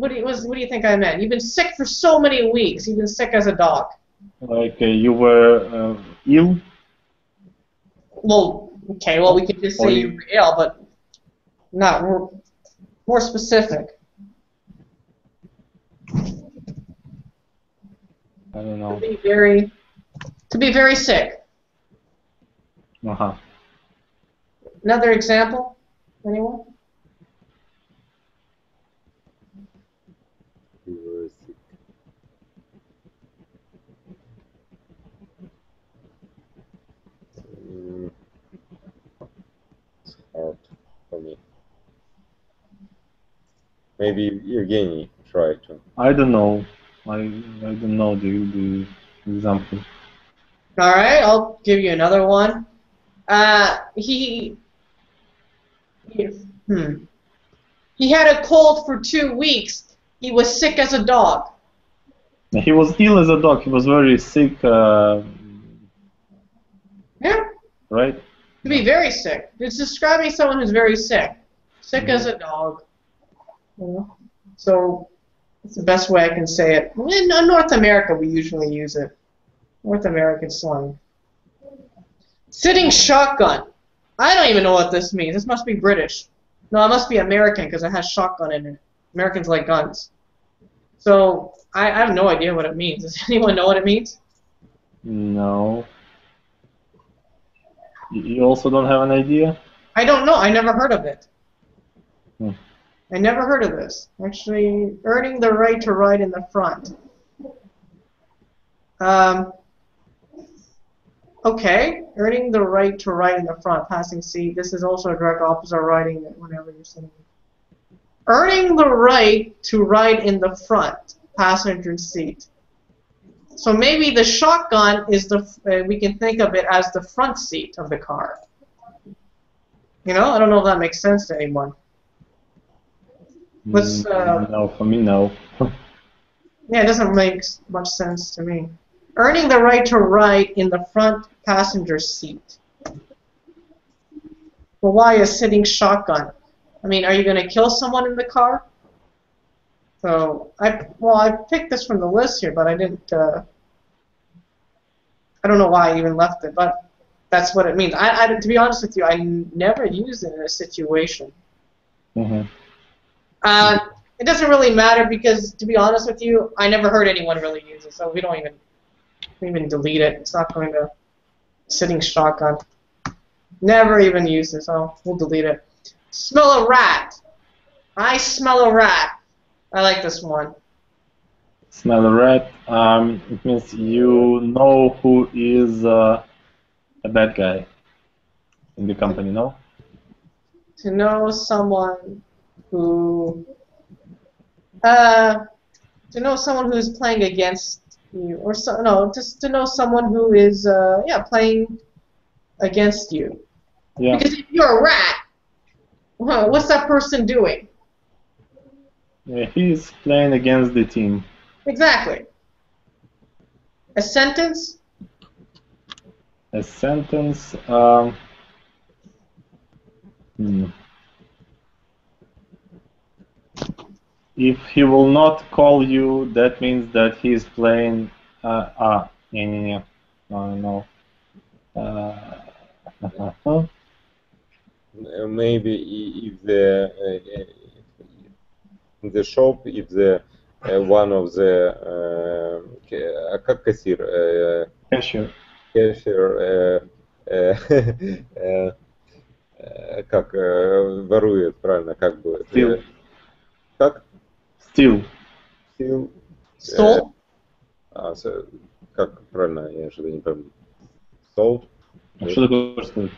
What do you what do you think I meant? You've been sick for so many weeks. You've been sick as a dog. Like uh, you were uh, ill. Well, okay. Well, we could just say you- were ill, but not more, more specific. I don't know. To be very, to be very sick. Uh-huh. Another example? Anyone? You were sick. Mm, It's hard for me. Maybe Evgeny try to. I don't know. I I don't know the the example. All right, I'll give you another one. Uh, he, he, hmm. He had a cold for two weeks. He was sick as a dog. He was ill as a dog. He was very sick. Uh, Yeah, right? to be very sick. It's describing someone who's very sick. Sick as a dog. You know? So, it's the best way I can say it. In North America, we usually use it. North American slang. Sitting shotgun. I don't even know what this means. This must be British. No, it must be American because it has shotgun in it. Americans like guns. So I, I have no idea what it means. *laughs* Does anyone know what it means? No. You you also don't have an idea? I don't know. I never heard of it. Hmm. I never heard of this. Actually, earning the right to ride in the front. Um, okay, earning the right to ride in the front, passing seat. This is also a direct opposite of riding whenever you're sitting. Earning the right to ride in the front passenger seat. So maybe the shotgun is the uh, we can think of it as the front seat of the car. You know, I don't know if that makes sense to anyone. Let's, uh, Mm, no, for me, no. *laughs* Yeah, it doesn't make much sense to me. Earning the right to ride in the front passenger seat. Well, why a sitting shotgun? I mean, are you going to kill someone in the car? So I well, I picked this from the list here, but I didn't. Uh, I don't know why I even left it, but that's what it means. I, I to be honest with you, I never used it in a situation. hmm Uh, it doesn't really matter because, to be honest with you, I never heard anyone really use it, so we don't even we even delete it. It's not going to sitting shotgun. Never even use it, so we'll delete it. Smell a rat. I smell a rat. I like this one. Smell a rat. Um, it means you know who is uh, a bad guy in the company, no? To know someone who, uh, to know someone who is playing against you, or so, no, just to know someone who is, uh, yeah, playing against you. Yeah. Because if you're a rat, well, what's that person doing? yeah. He's playing against the team. Exactly. A sentence? A sentence. Um, hmm. If he will not call you, that means that he is playing. Uh, ah, yeah, yeah, yeah. No, no. Uh, Uh, Maybe i- if the uh, in the shop, if the uh, one of the uh, ca- а как кассир, uh, cashier. cashier, uh, uh, uh, uh, *laughs* как uh, ворует, правильно, как будет? Э, Как? Still. Steal. Stole? А, как правильно, я что-то не помню. Sold? Что такое стоит?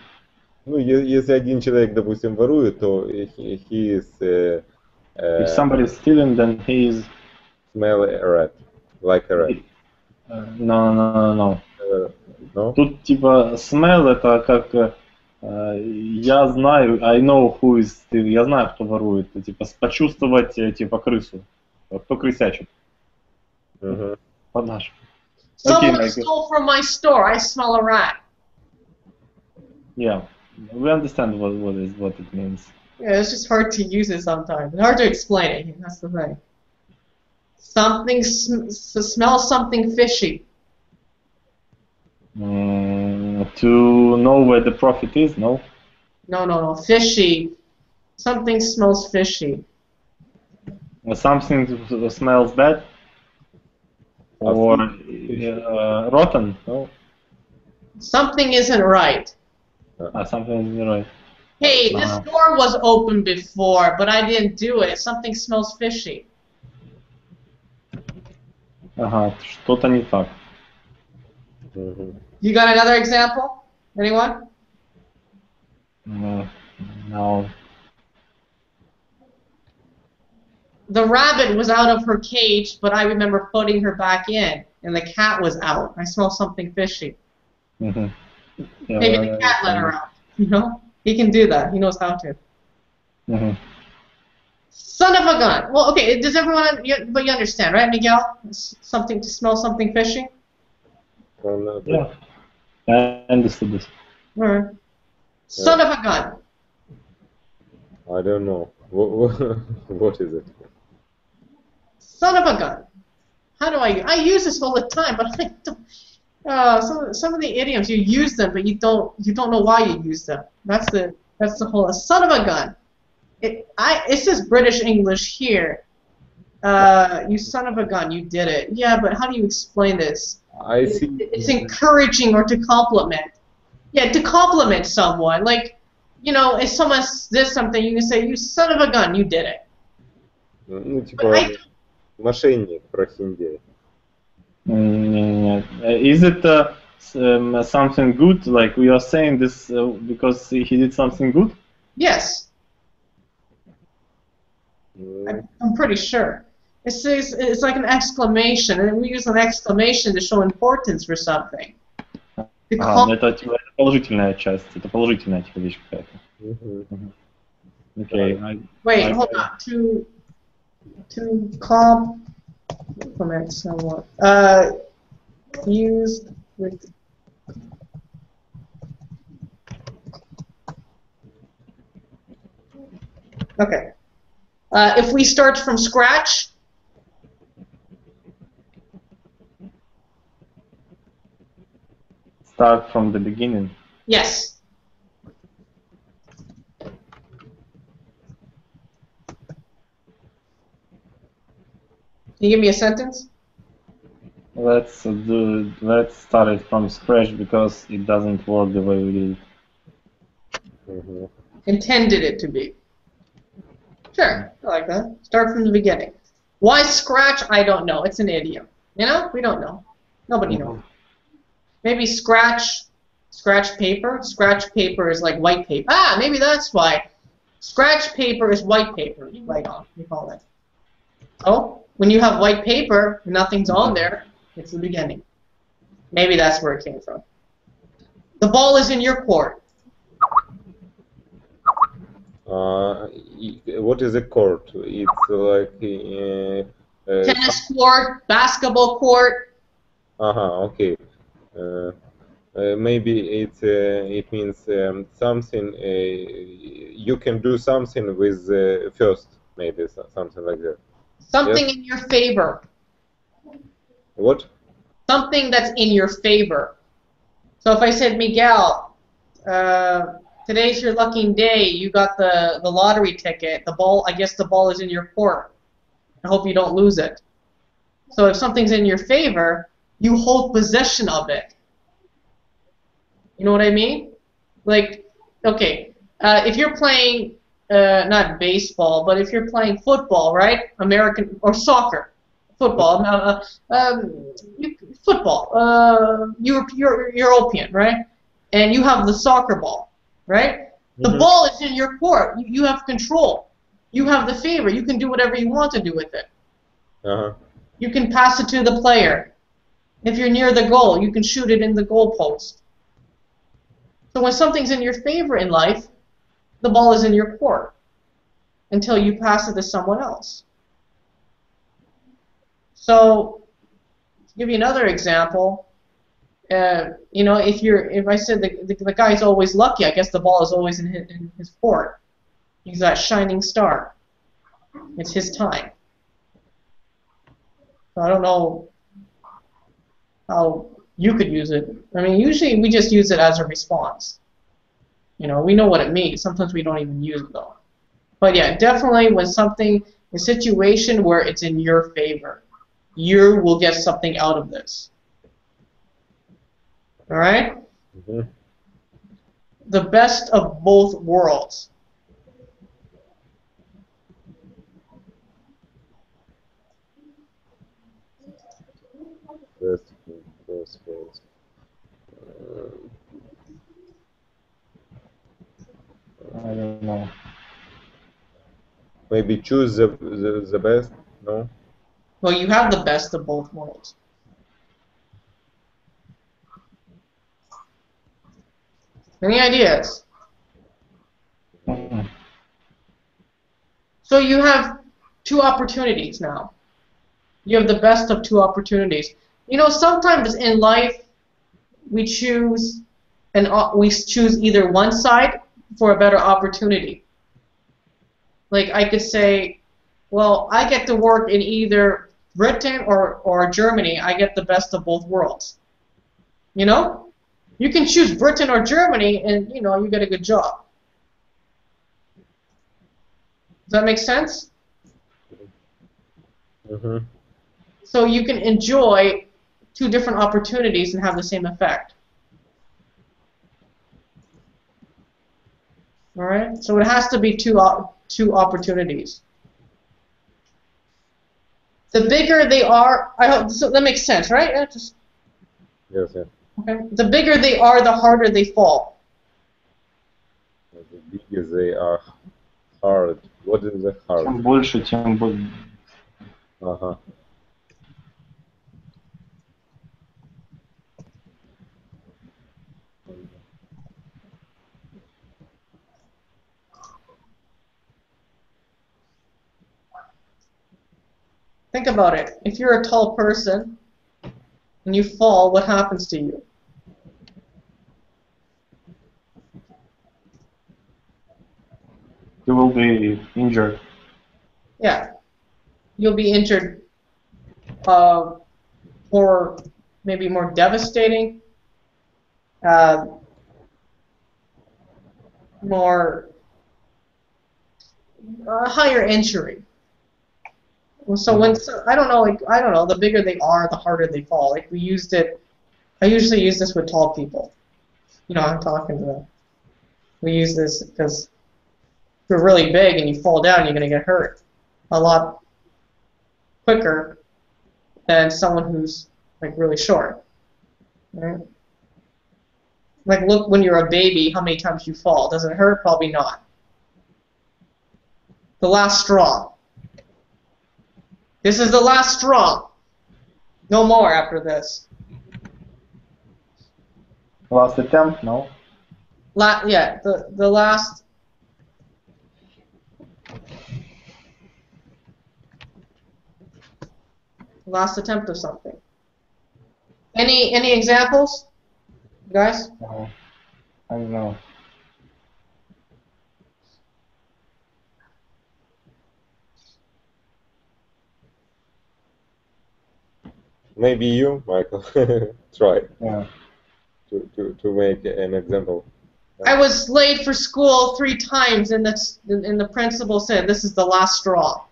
Ну, если один человек, допустим, ворует, то he, he is uh, uh, If somebody is stealing, then he is. smell a rat, like a rat. Uh, no, no, no, no. Uh, no? Тут типа smell это как э, я знаю, I know who is я знаю, кто ворует. Типа почувствовать э, типа крысу. Кто крысячит. Мгм. Подашь. Someone Michael. stole from my store. I smell a rat. Yeah. We understand what, what is what it means. Yeah, it's just hard to use it sometimes. It's hard to explain it. That's the thing. Something sm- s- smells something fishy. Mm, to know where the profit is, no? No, no, no. Fishy. Something smells fishy. Or something that smells bad? Or uh, rotten? No? Something isn't right. Uh, something is right. Hey, this Uh-huh. door was open before, but I didn't do it. Something smells fishy. Ага, что-то не так. Мгм. You got another example? Anyone? Uh, no. The rabbit was out of her cage, but I remember putting her back in, and the cat was out. I smell something fishy. Mm-hmm. Yeah, Maybe the cat let her out. You know, he can do that. He knows how to. Mm-hmm. Son of a gun. Well, okay. Does everyone? But you understand, right, Miguel? Something to smell something fishy. Well, no, yeah. I understood this. Alright. Son of a gun. I don't know. What, *laughs* what is it? Son of a gun. How do I? I use this all the time, but *laughs* I don't. Uh, some some of the idioms you use them, but you don't you don't know why you use them. That's the that's the whole son of a gun. It I it says British English here. Uh, you son of a gun, you did it. Yeah, but how do you explain this? I see. It's encouraging or to compliment. Yeah, to compliment someone. Like, you know, if someone does something, you can say, "You son of a gun, you did it." Ну, But типа, I, мошенник, прохиндей. Mm, не-не-не. Uh, Is it uh, s- um, something good? Like we are saying this uh, because he did something good? yes, М, I'm, I'm pretty sure. It says it's like an exclamation, and we use an exclamation to show importance for something. To Ага, com- ну это, типа, это положительная часть, это положительная типа вещь какая-то. мгм. Окей. I- Wait, I- hold on. To to compliment someone. Uh, used with. Okay. Uh, if we start from scratch, start from the beginning? Yes. Can you give me a sentence? Let's do. Let's start it from scratch because it doesn't work the way we did. Mm -hmm. Intended it to be. Sure, I like that. Start from the beginning. Why scratch? I don't know. It's an idiom. You know, we don't know. Nobody mm -hmm. knows. Maybe scratch, scratch paper. Scratch paper is like white paper. Ah, maybe that's why. Scratch paper is white paper. You write on. You call it. Oh, when you have white paper, nothing's on there. It's the beginning. Maybe that's where it came from. The ball is in your court. Uh, what is a court? It's like uh, uh, tennis court, basketball court. Aha, okay. Uh, uh, maybe it uh, it means um, something. Uh, you can do something with uh, first, maybe something like that. Something in your favor. What? Something that's in your favor. So if I said, Miguel, uh, today's your lucky day. You got the, the lottery ticket. The ball, I guess the ball is in your court. I hope you don't lose it. So if something's in your favor, you hold possession of it. You know what I mean? Like, okay, uh, if you're playing uh, not baseball, but if you're playing football, right? American or soccer, football, uh, um, you, football, uh, Europe, Euro- European, right? And you have the soccer ball, right? The Mhm. ball is in your court. You, you have control. You have the favor. You can do whatever you want to do with it. Uh-huh. You can pass it to the player. If you're near the goal, you can shoot it in the goal post. So when something's in your favor in life, the ball is in your court until you pass it to someone else. So, to give you another example, uh, you know, if you're, if I said the, the, the guy's always lucky, I guess the ball is always in his, in his court. He's that shining star. It's his time. So I don't know how you could use it. I mean, usually we just use it as a response. You know, we know what it means. Sometimes we don't even use it though. But yeah, definitely when something, a situation where it's in your favor, you will get something out of this. All right? hmm The best of both worlds. Best of both worlds. Uh, I don't know. maybe choose the, the the best. No. Well, you have the best of both worlds. Any ideas? So you have two opportunities now. You have the best of two opportunities. You know, sometimes in life we choose and we choose either one side for a better opportunity. Like I could say, well, I get to work in either Britain or, or Germany. I get the best of both worlds. You know? You can choose Britain or Germany and you know, you get a good job. Does that make sense? hmm So you can enjoy two different opportunities and have the same effect. All right. So it has to be two op- two opportunities. The bigger they are, I hope so that makes sense, right? Yeah, just, Yes, yes. okay. The bigger they are, the harder they fall. The bigger they are hard. What is the hard? Чем больше, тем больше. Uh-huh. Think about it. If you're a tall person and you fall, what happens to you? You will be injured. Yeah, you'll be injured, uh, or maybe more devastating, uh, more uh, higher injury. So when so, I don't know, like I don't know, the bigger they are, the harder they fall. Like we used it. I usually use this with tall people. You know, I'm talking to them. We use this because if you're really big and you fall down, you're gonna get hurt a lot quicker than someone who's like really short. Right? Like look when you're a baby, how many times you fall. Does it hurt? Probably not. The last straw. This is the last straw. No more after this. Last attempt, no? La- yeah, the the last last attempt of something. Any any examples, guys? No. I don't know. Maybe you, Michael, *laughs* try Yeah. to, to, to make an example. I was late for school three times, and that's and the principal said this is the last straw.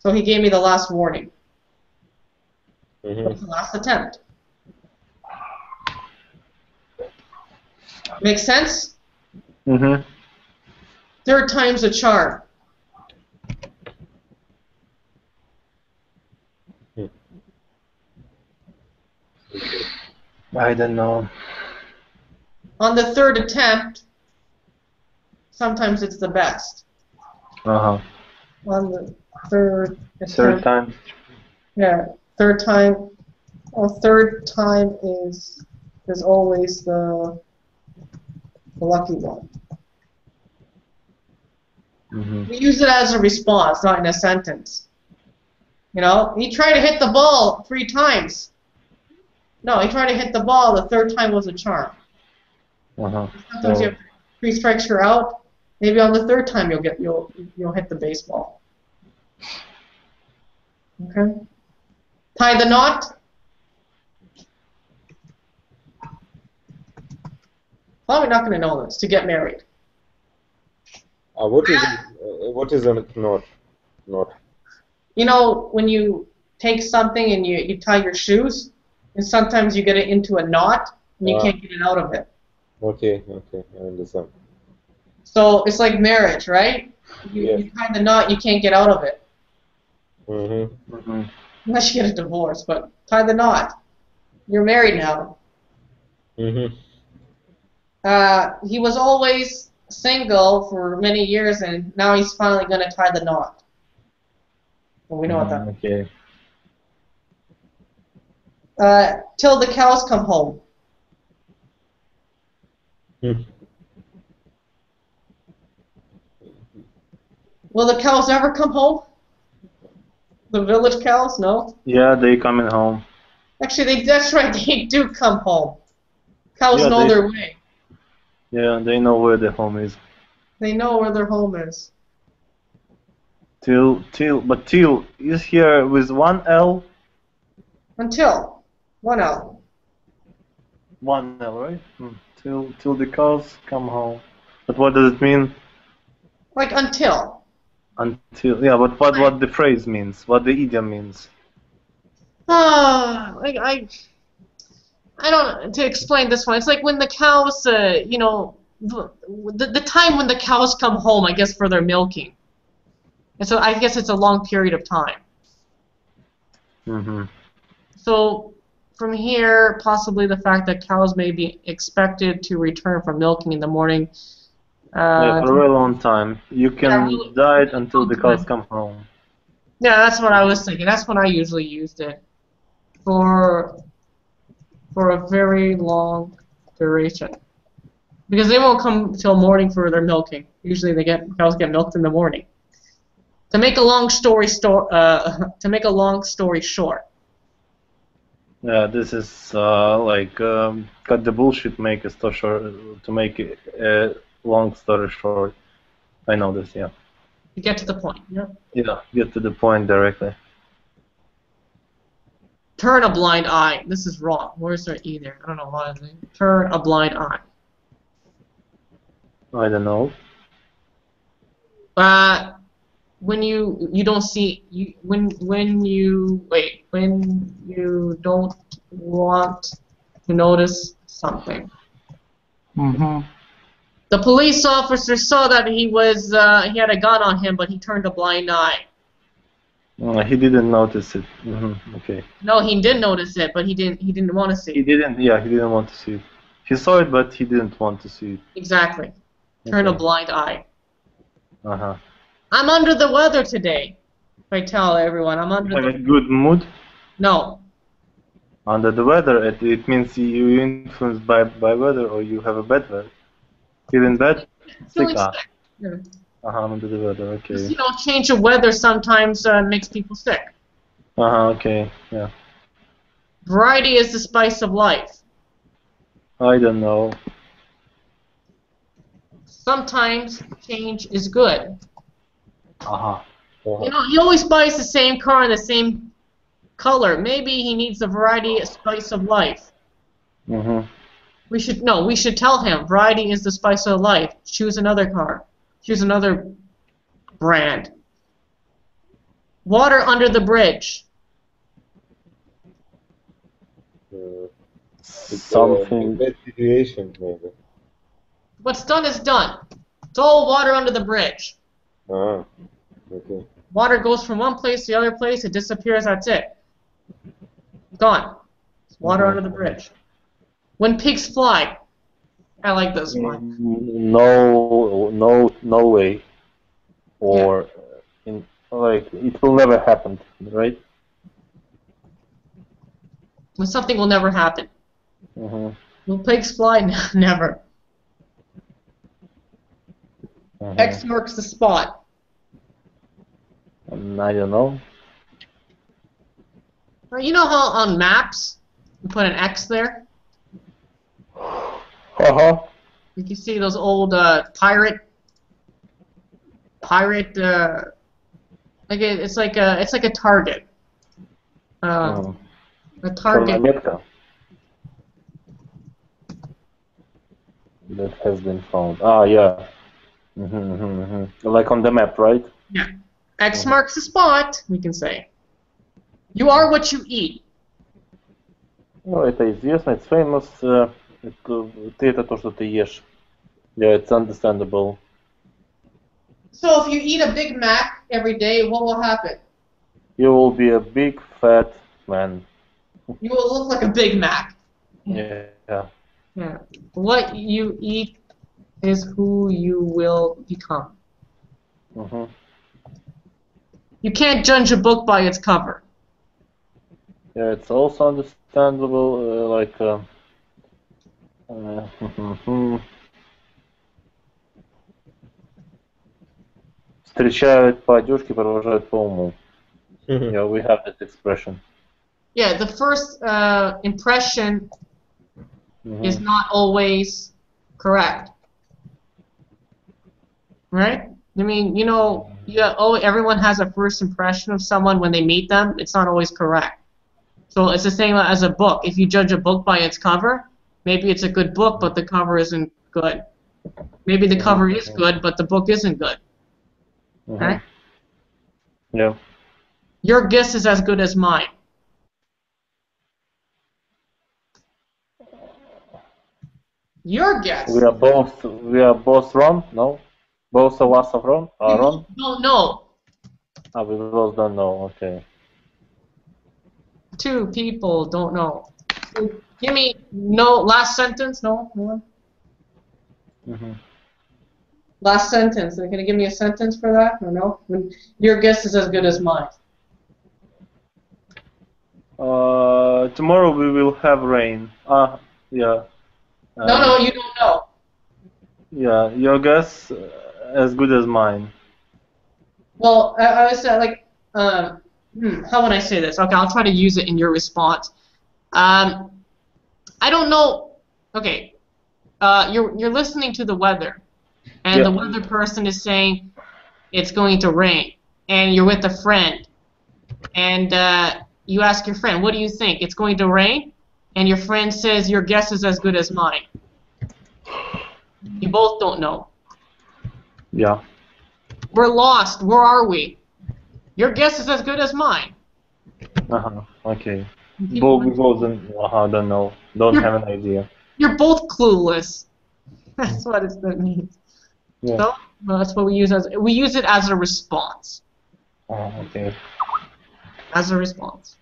So he gave me the last warning, hmm the last attempt. Make sense? Mm-hmm. Third time's a charm. I don't know. On the third attempt, sometimes it's the best. Uh-huh. On the third attempt, Third time. yeah, third time. Well, third time is is always the the lucky one. Mm-hmm. We use it as a response, not in a sentence. You know, he tried to hit the ball three times. No, he tried to hit the ball. The third time was a charm. Uh-huh. Sometimes So- you have three strikes, you're out. Maybe on the third time you'll get you'll you'll hit the baseball. Okay. Tie the knot. Probably not going to know this. To get married. Uh, what is uh, what is a knot? Knot. You know when you take something and you, you tie your shoes, and sometimes you get it into a knot and you Ah. can't get it out of it. Okay, okay, I understand. So it's like marriage, right? You, Yeah. you tie the knot, you can't get out of it Mm-hmm. hmm unless you get a divorce. But tie the knot. You're married now. Mm-hmm. Uh, he was always single for many years, and now he's finally going to tie the knot. Well, we know what that means. Okay. Uh, till the cows come home. Hmm. Will the cows ever come home? The village cows? No. Yeah, they coming home. Actually, they, that's right. *laughs* They do come home. Cows Yeah, know they- their way. Yeah, they know where the home is. They know where their home is. Till, till, but till is here with one L, Until one L. one L, right? Hmm. Till, till the cows come home. But what does it mean? Like until. Until, yeah, but what, what the phrase means, what the idiom means. Ah, like I, I don't to explain this one. It's like when the cows, uh, you know, the, the time when the cows come home, I guess for their milking. And so I guess it's a long period of time. hmm So from here, possibly the fact that cows may be expected to return from milking in the morning. yeah, Uh, for a very long time. You can Yeah, really- diet until the cows come home. Yeah, that's what I was thinking. That's when I usually used it for for a very long duration. Because they won't come till morning for their milking. Usually they get cows get milked in the morning. To make a long story sto- uh, *laughs* to make a long story short. Yeah, this is uh, like um, cut the bullshit, make a story short, to make a long story short. I know this, yeah. To get to the point. Yeah. Yeah, get to the point directly. Turn a blind eye. This is wrong. Where's there E there? I don't know why. Turn a blind eye. I don't know. Uh, when you you don't see you when when you wait when you don't want to notice something. Mm-hmm. The police officer saw that he was uh, he had a gun on him, but he turned a blind eye. Uh, he didn't notice it. hmm Okay. No, he didn't notice it, but he didn't he didn't want to see He it. didn't. Yeah, he didn't want to see it. He saw it, but he didn't want to see it. Exactly. Turn a blind eye. Uh huh. I'm under the weather today. I tell everyone I'm under Have a good mood. no. Under the weather, it, it means you influenced by by weather, or you have a bad weather. Feeling bad? Feeling ah. sick. Yeah. Uh huh. Under the weather. Just, Okay. you know, change of weather sometimes uh, makes people sick. Uh huh. Okay. Yeah. Variety is the spice of life. I don't know. Sometimes change is good. Uh huh. You know, he always buys the same car in the same color. Maybe he needs a variety of spice of life. Mm-hmm. We should no, we should tell him variety is the spice of life. Choose another car. Choose another brand. Water under the bridge. Uh, it's Something. bad situation, maybe. What's done is done. It's all water under the bridge. Ah, okay. Water goes from one place to the other place, it disappears, that's it. Gone. It's water Mhm. under the bridge. When pigs fly. I like this one. No, no, no way. Or in like it will never happen, right? When something will never happen. Mm-hmm. Will pigs fly? *laughs* never. X marks the spot. Um, I don't know. You know how on maps you put an X there? Uh-huh. You can see those old uh, pirate pirate uh, like it, it's like a it's like a target. Uh, oh. A target. That has been found. Ah, yeah. hmm hmm Like on the map, right? X marks the spot, we can say. You are what you eat. Ну, это известно, it's famous. э, это- ты это то, что ты ешь. Yeah, it's understandable. So if you eat a Big Mac every day, what will happen? You will be a big fat man. You will look like a Big Mac. Yeah. yeah. Yeah. What you eat is who you will become. hmm You can't judge a book by its cover. Yeah, it's also understandable, uh, like, uh, uh, *laughs* встречают по одежке, провожают по уму. Yeah, we have that expression. Yeah, the first uh, impression Mhm. is not always correct. Right? I mean, you know, yeah, oh, everyone has a first impression of someone when they meet them. It's not always correct. So it's the same as a book. If you judge a book by its cover, maybe it's a good book, but the cover isn't good. Maybe the cover is mm-hmm. good, but the book isn't good. Mm-hmm. Okay? Yeah. Your guess is as good as mine. Your guess. We are both we are both wrong. No, both of us are wrong. Are wrong. don't know. Ah, we both don't know. Okay. Two people don't know. So give me no last sentence. No, no one. hmm Last sentence. Are you gonna give me a sentence for that or no? When your guess is as good as mine. Uh, tomorrow we will have rain. Ah, yeah. No, no, you don't know. Yeah, your guess uh, as good as mine. Well, I, I was uh, like, um, hmm, how would I say this? Okay, I'll try to use it in your response. Um, I don't know. Okay, uh, you're you're listening to the weather, and the weather person is saying it's going to rain, and you're with a friend, and uh, you ask your friend, "What do you think? It's going to rain?" And your friend says, "Your guess is as good as mine." You both don't know. Yeah. We're lost. Where are we? Your guess is as good as mine. Uh-huh. Okay. Both we both don't, uh-huh, don't know. Don't You're- have an idea. You're both clueless. *laughs* That's what it means. Yeah. So well, that's what we use as we use it as a response. Oh, okay. As a response.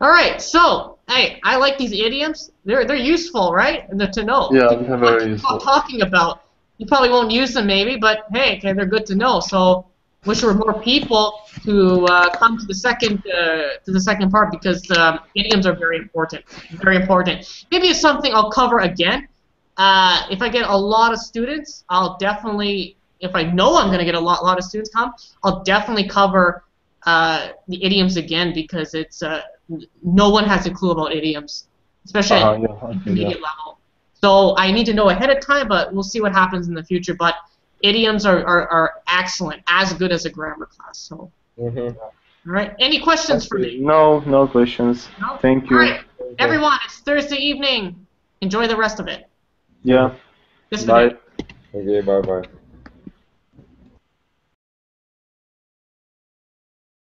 All right. So hey, I like these idioms. They're they're useful, right? And they're to know. Yeah, they're very useful. Talking about. You probably won't use them maybe, but hey, okay, they're good to know. So wish there were more people to uh, come to the second uh, to the second part because um, idioms are very important. Very important. Maybe it's something I'll cover again. Uh, if I get a lot of students, I'll definitely. If I know I'm going to get a lot, lot of students come, I'll definitely cover uh, the idioms again because it's uh, no one has a clue about idioms, especially Uh-huh, at yeah, okay, yeah. intermediate level. So I need to know ahead of time, but we'll see what happens in the future. But idioms are, are, are excellent, as good as a grammar class. So, Mhm. all right. Any questions for me? No, no questions. No? Thank you. All right, everyone. It's Thursday evening. Enjoy the rest of it. Yeah. This video. Bye. Okay, bye bye.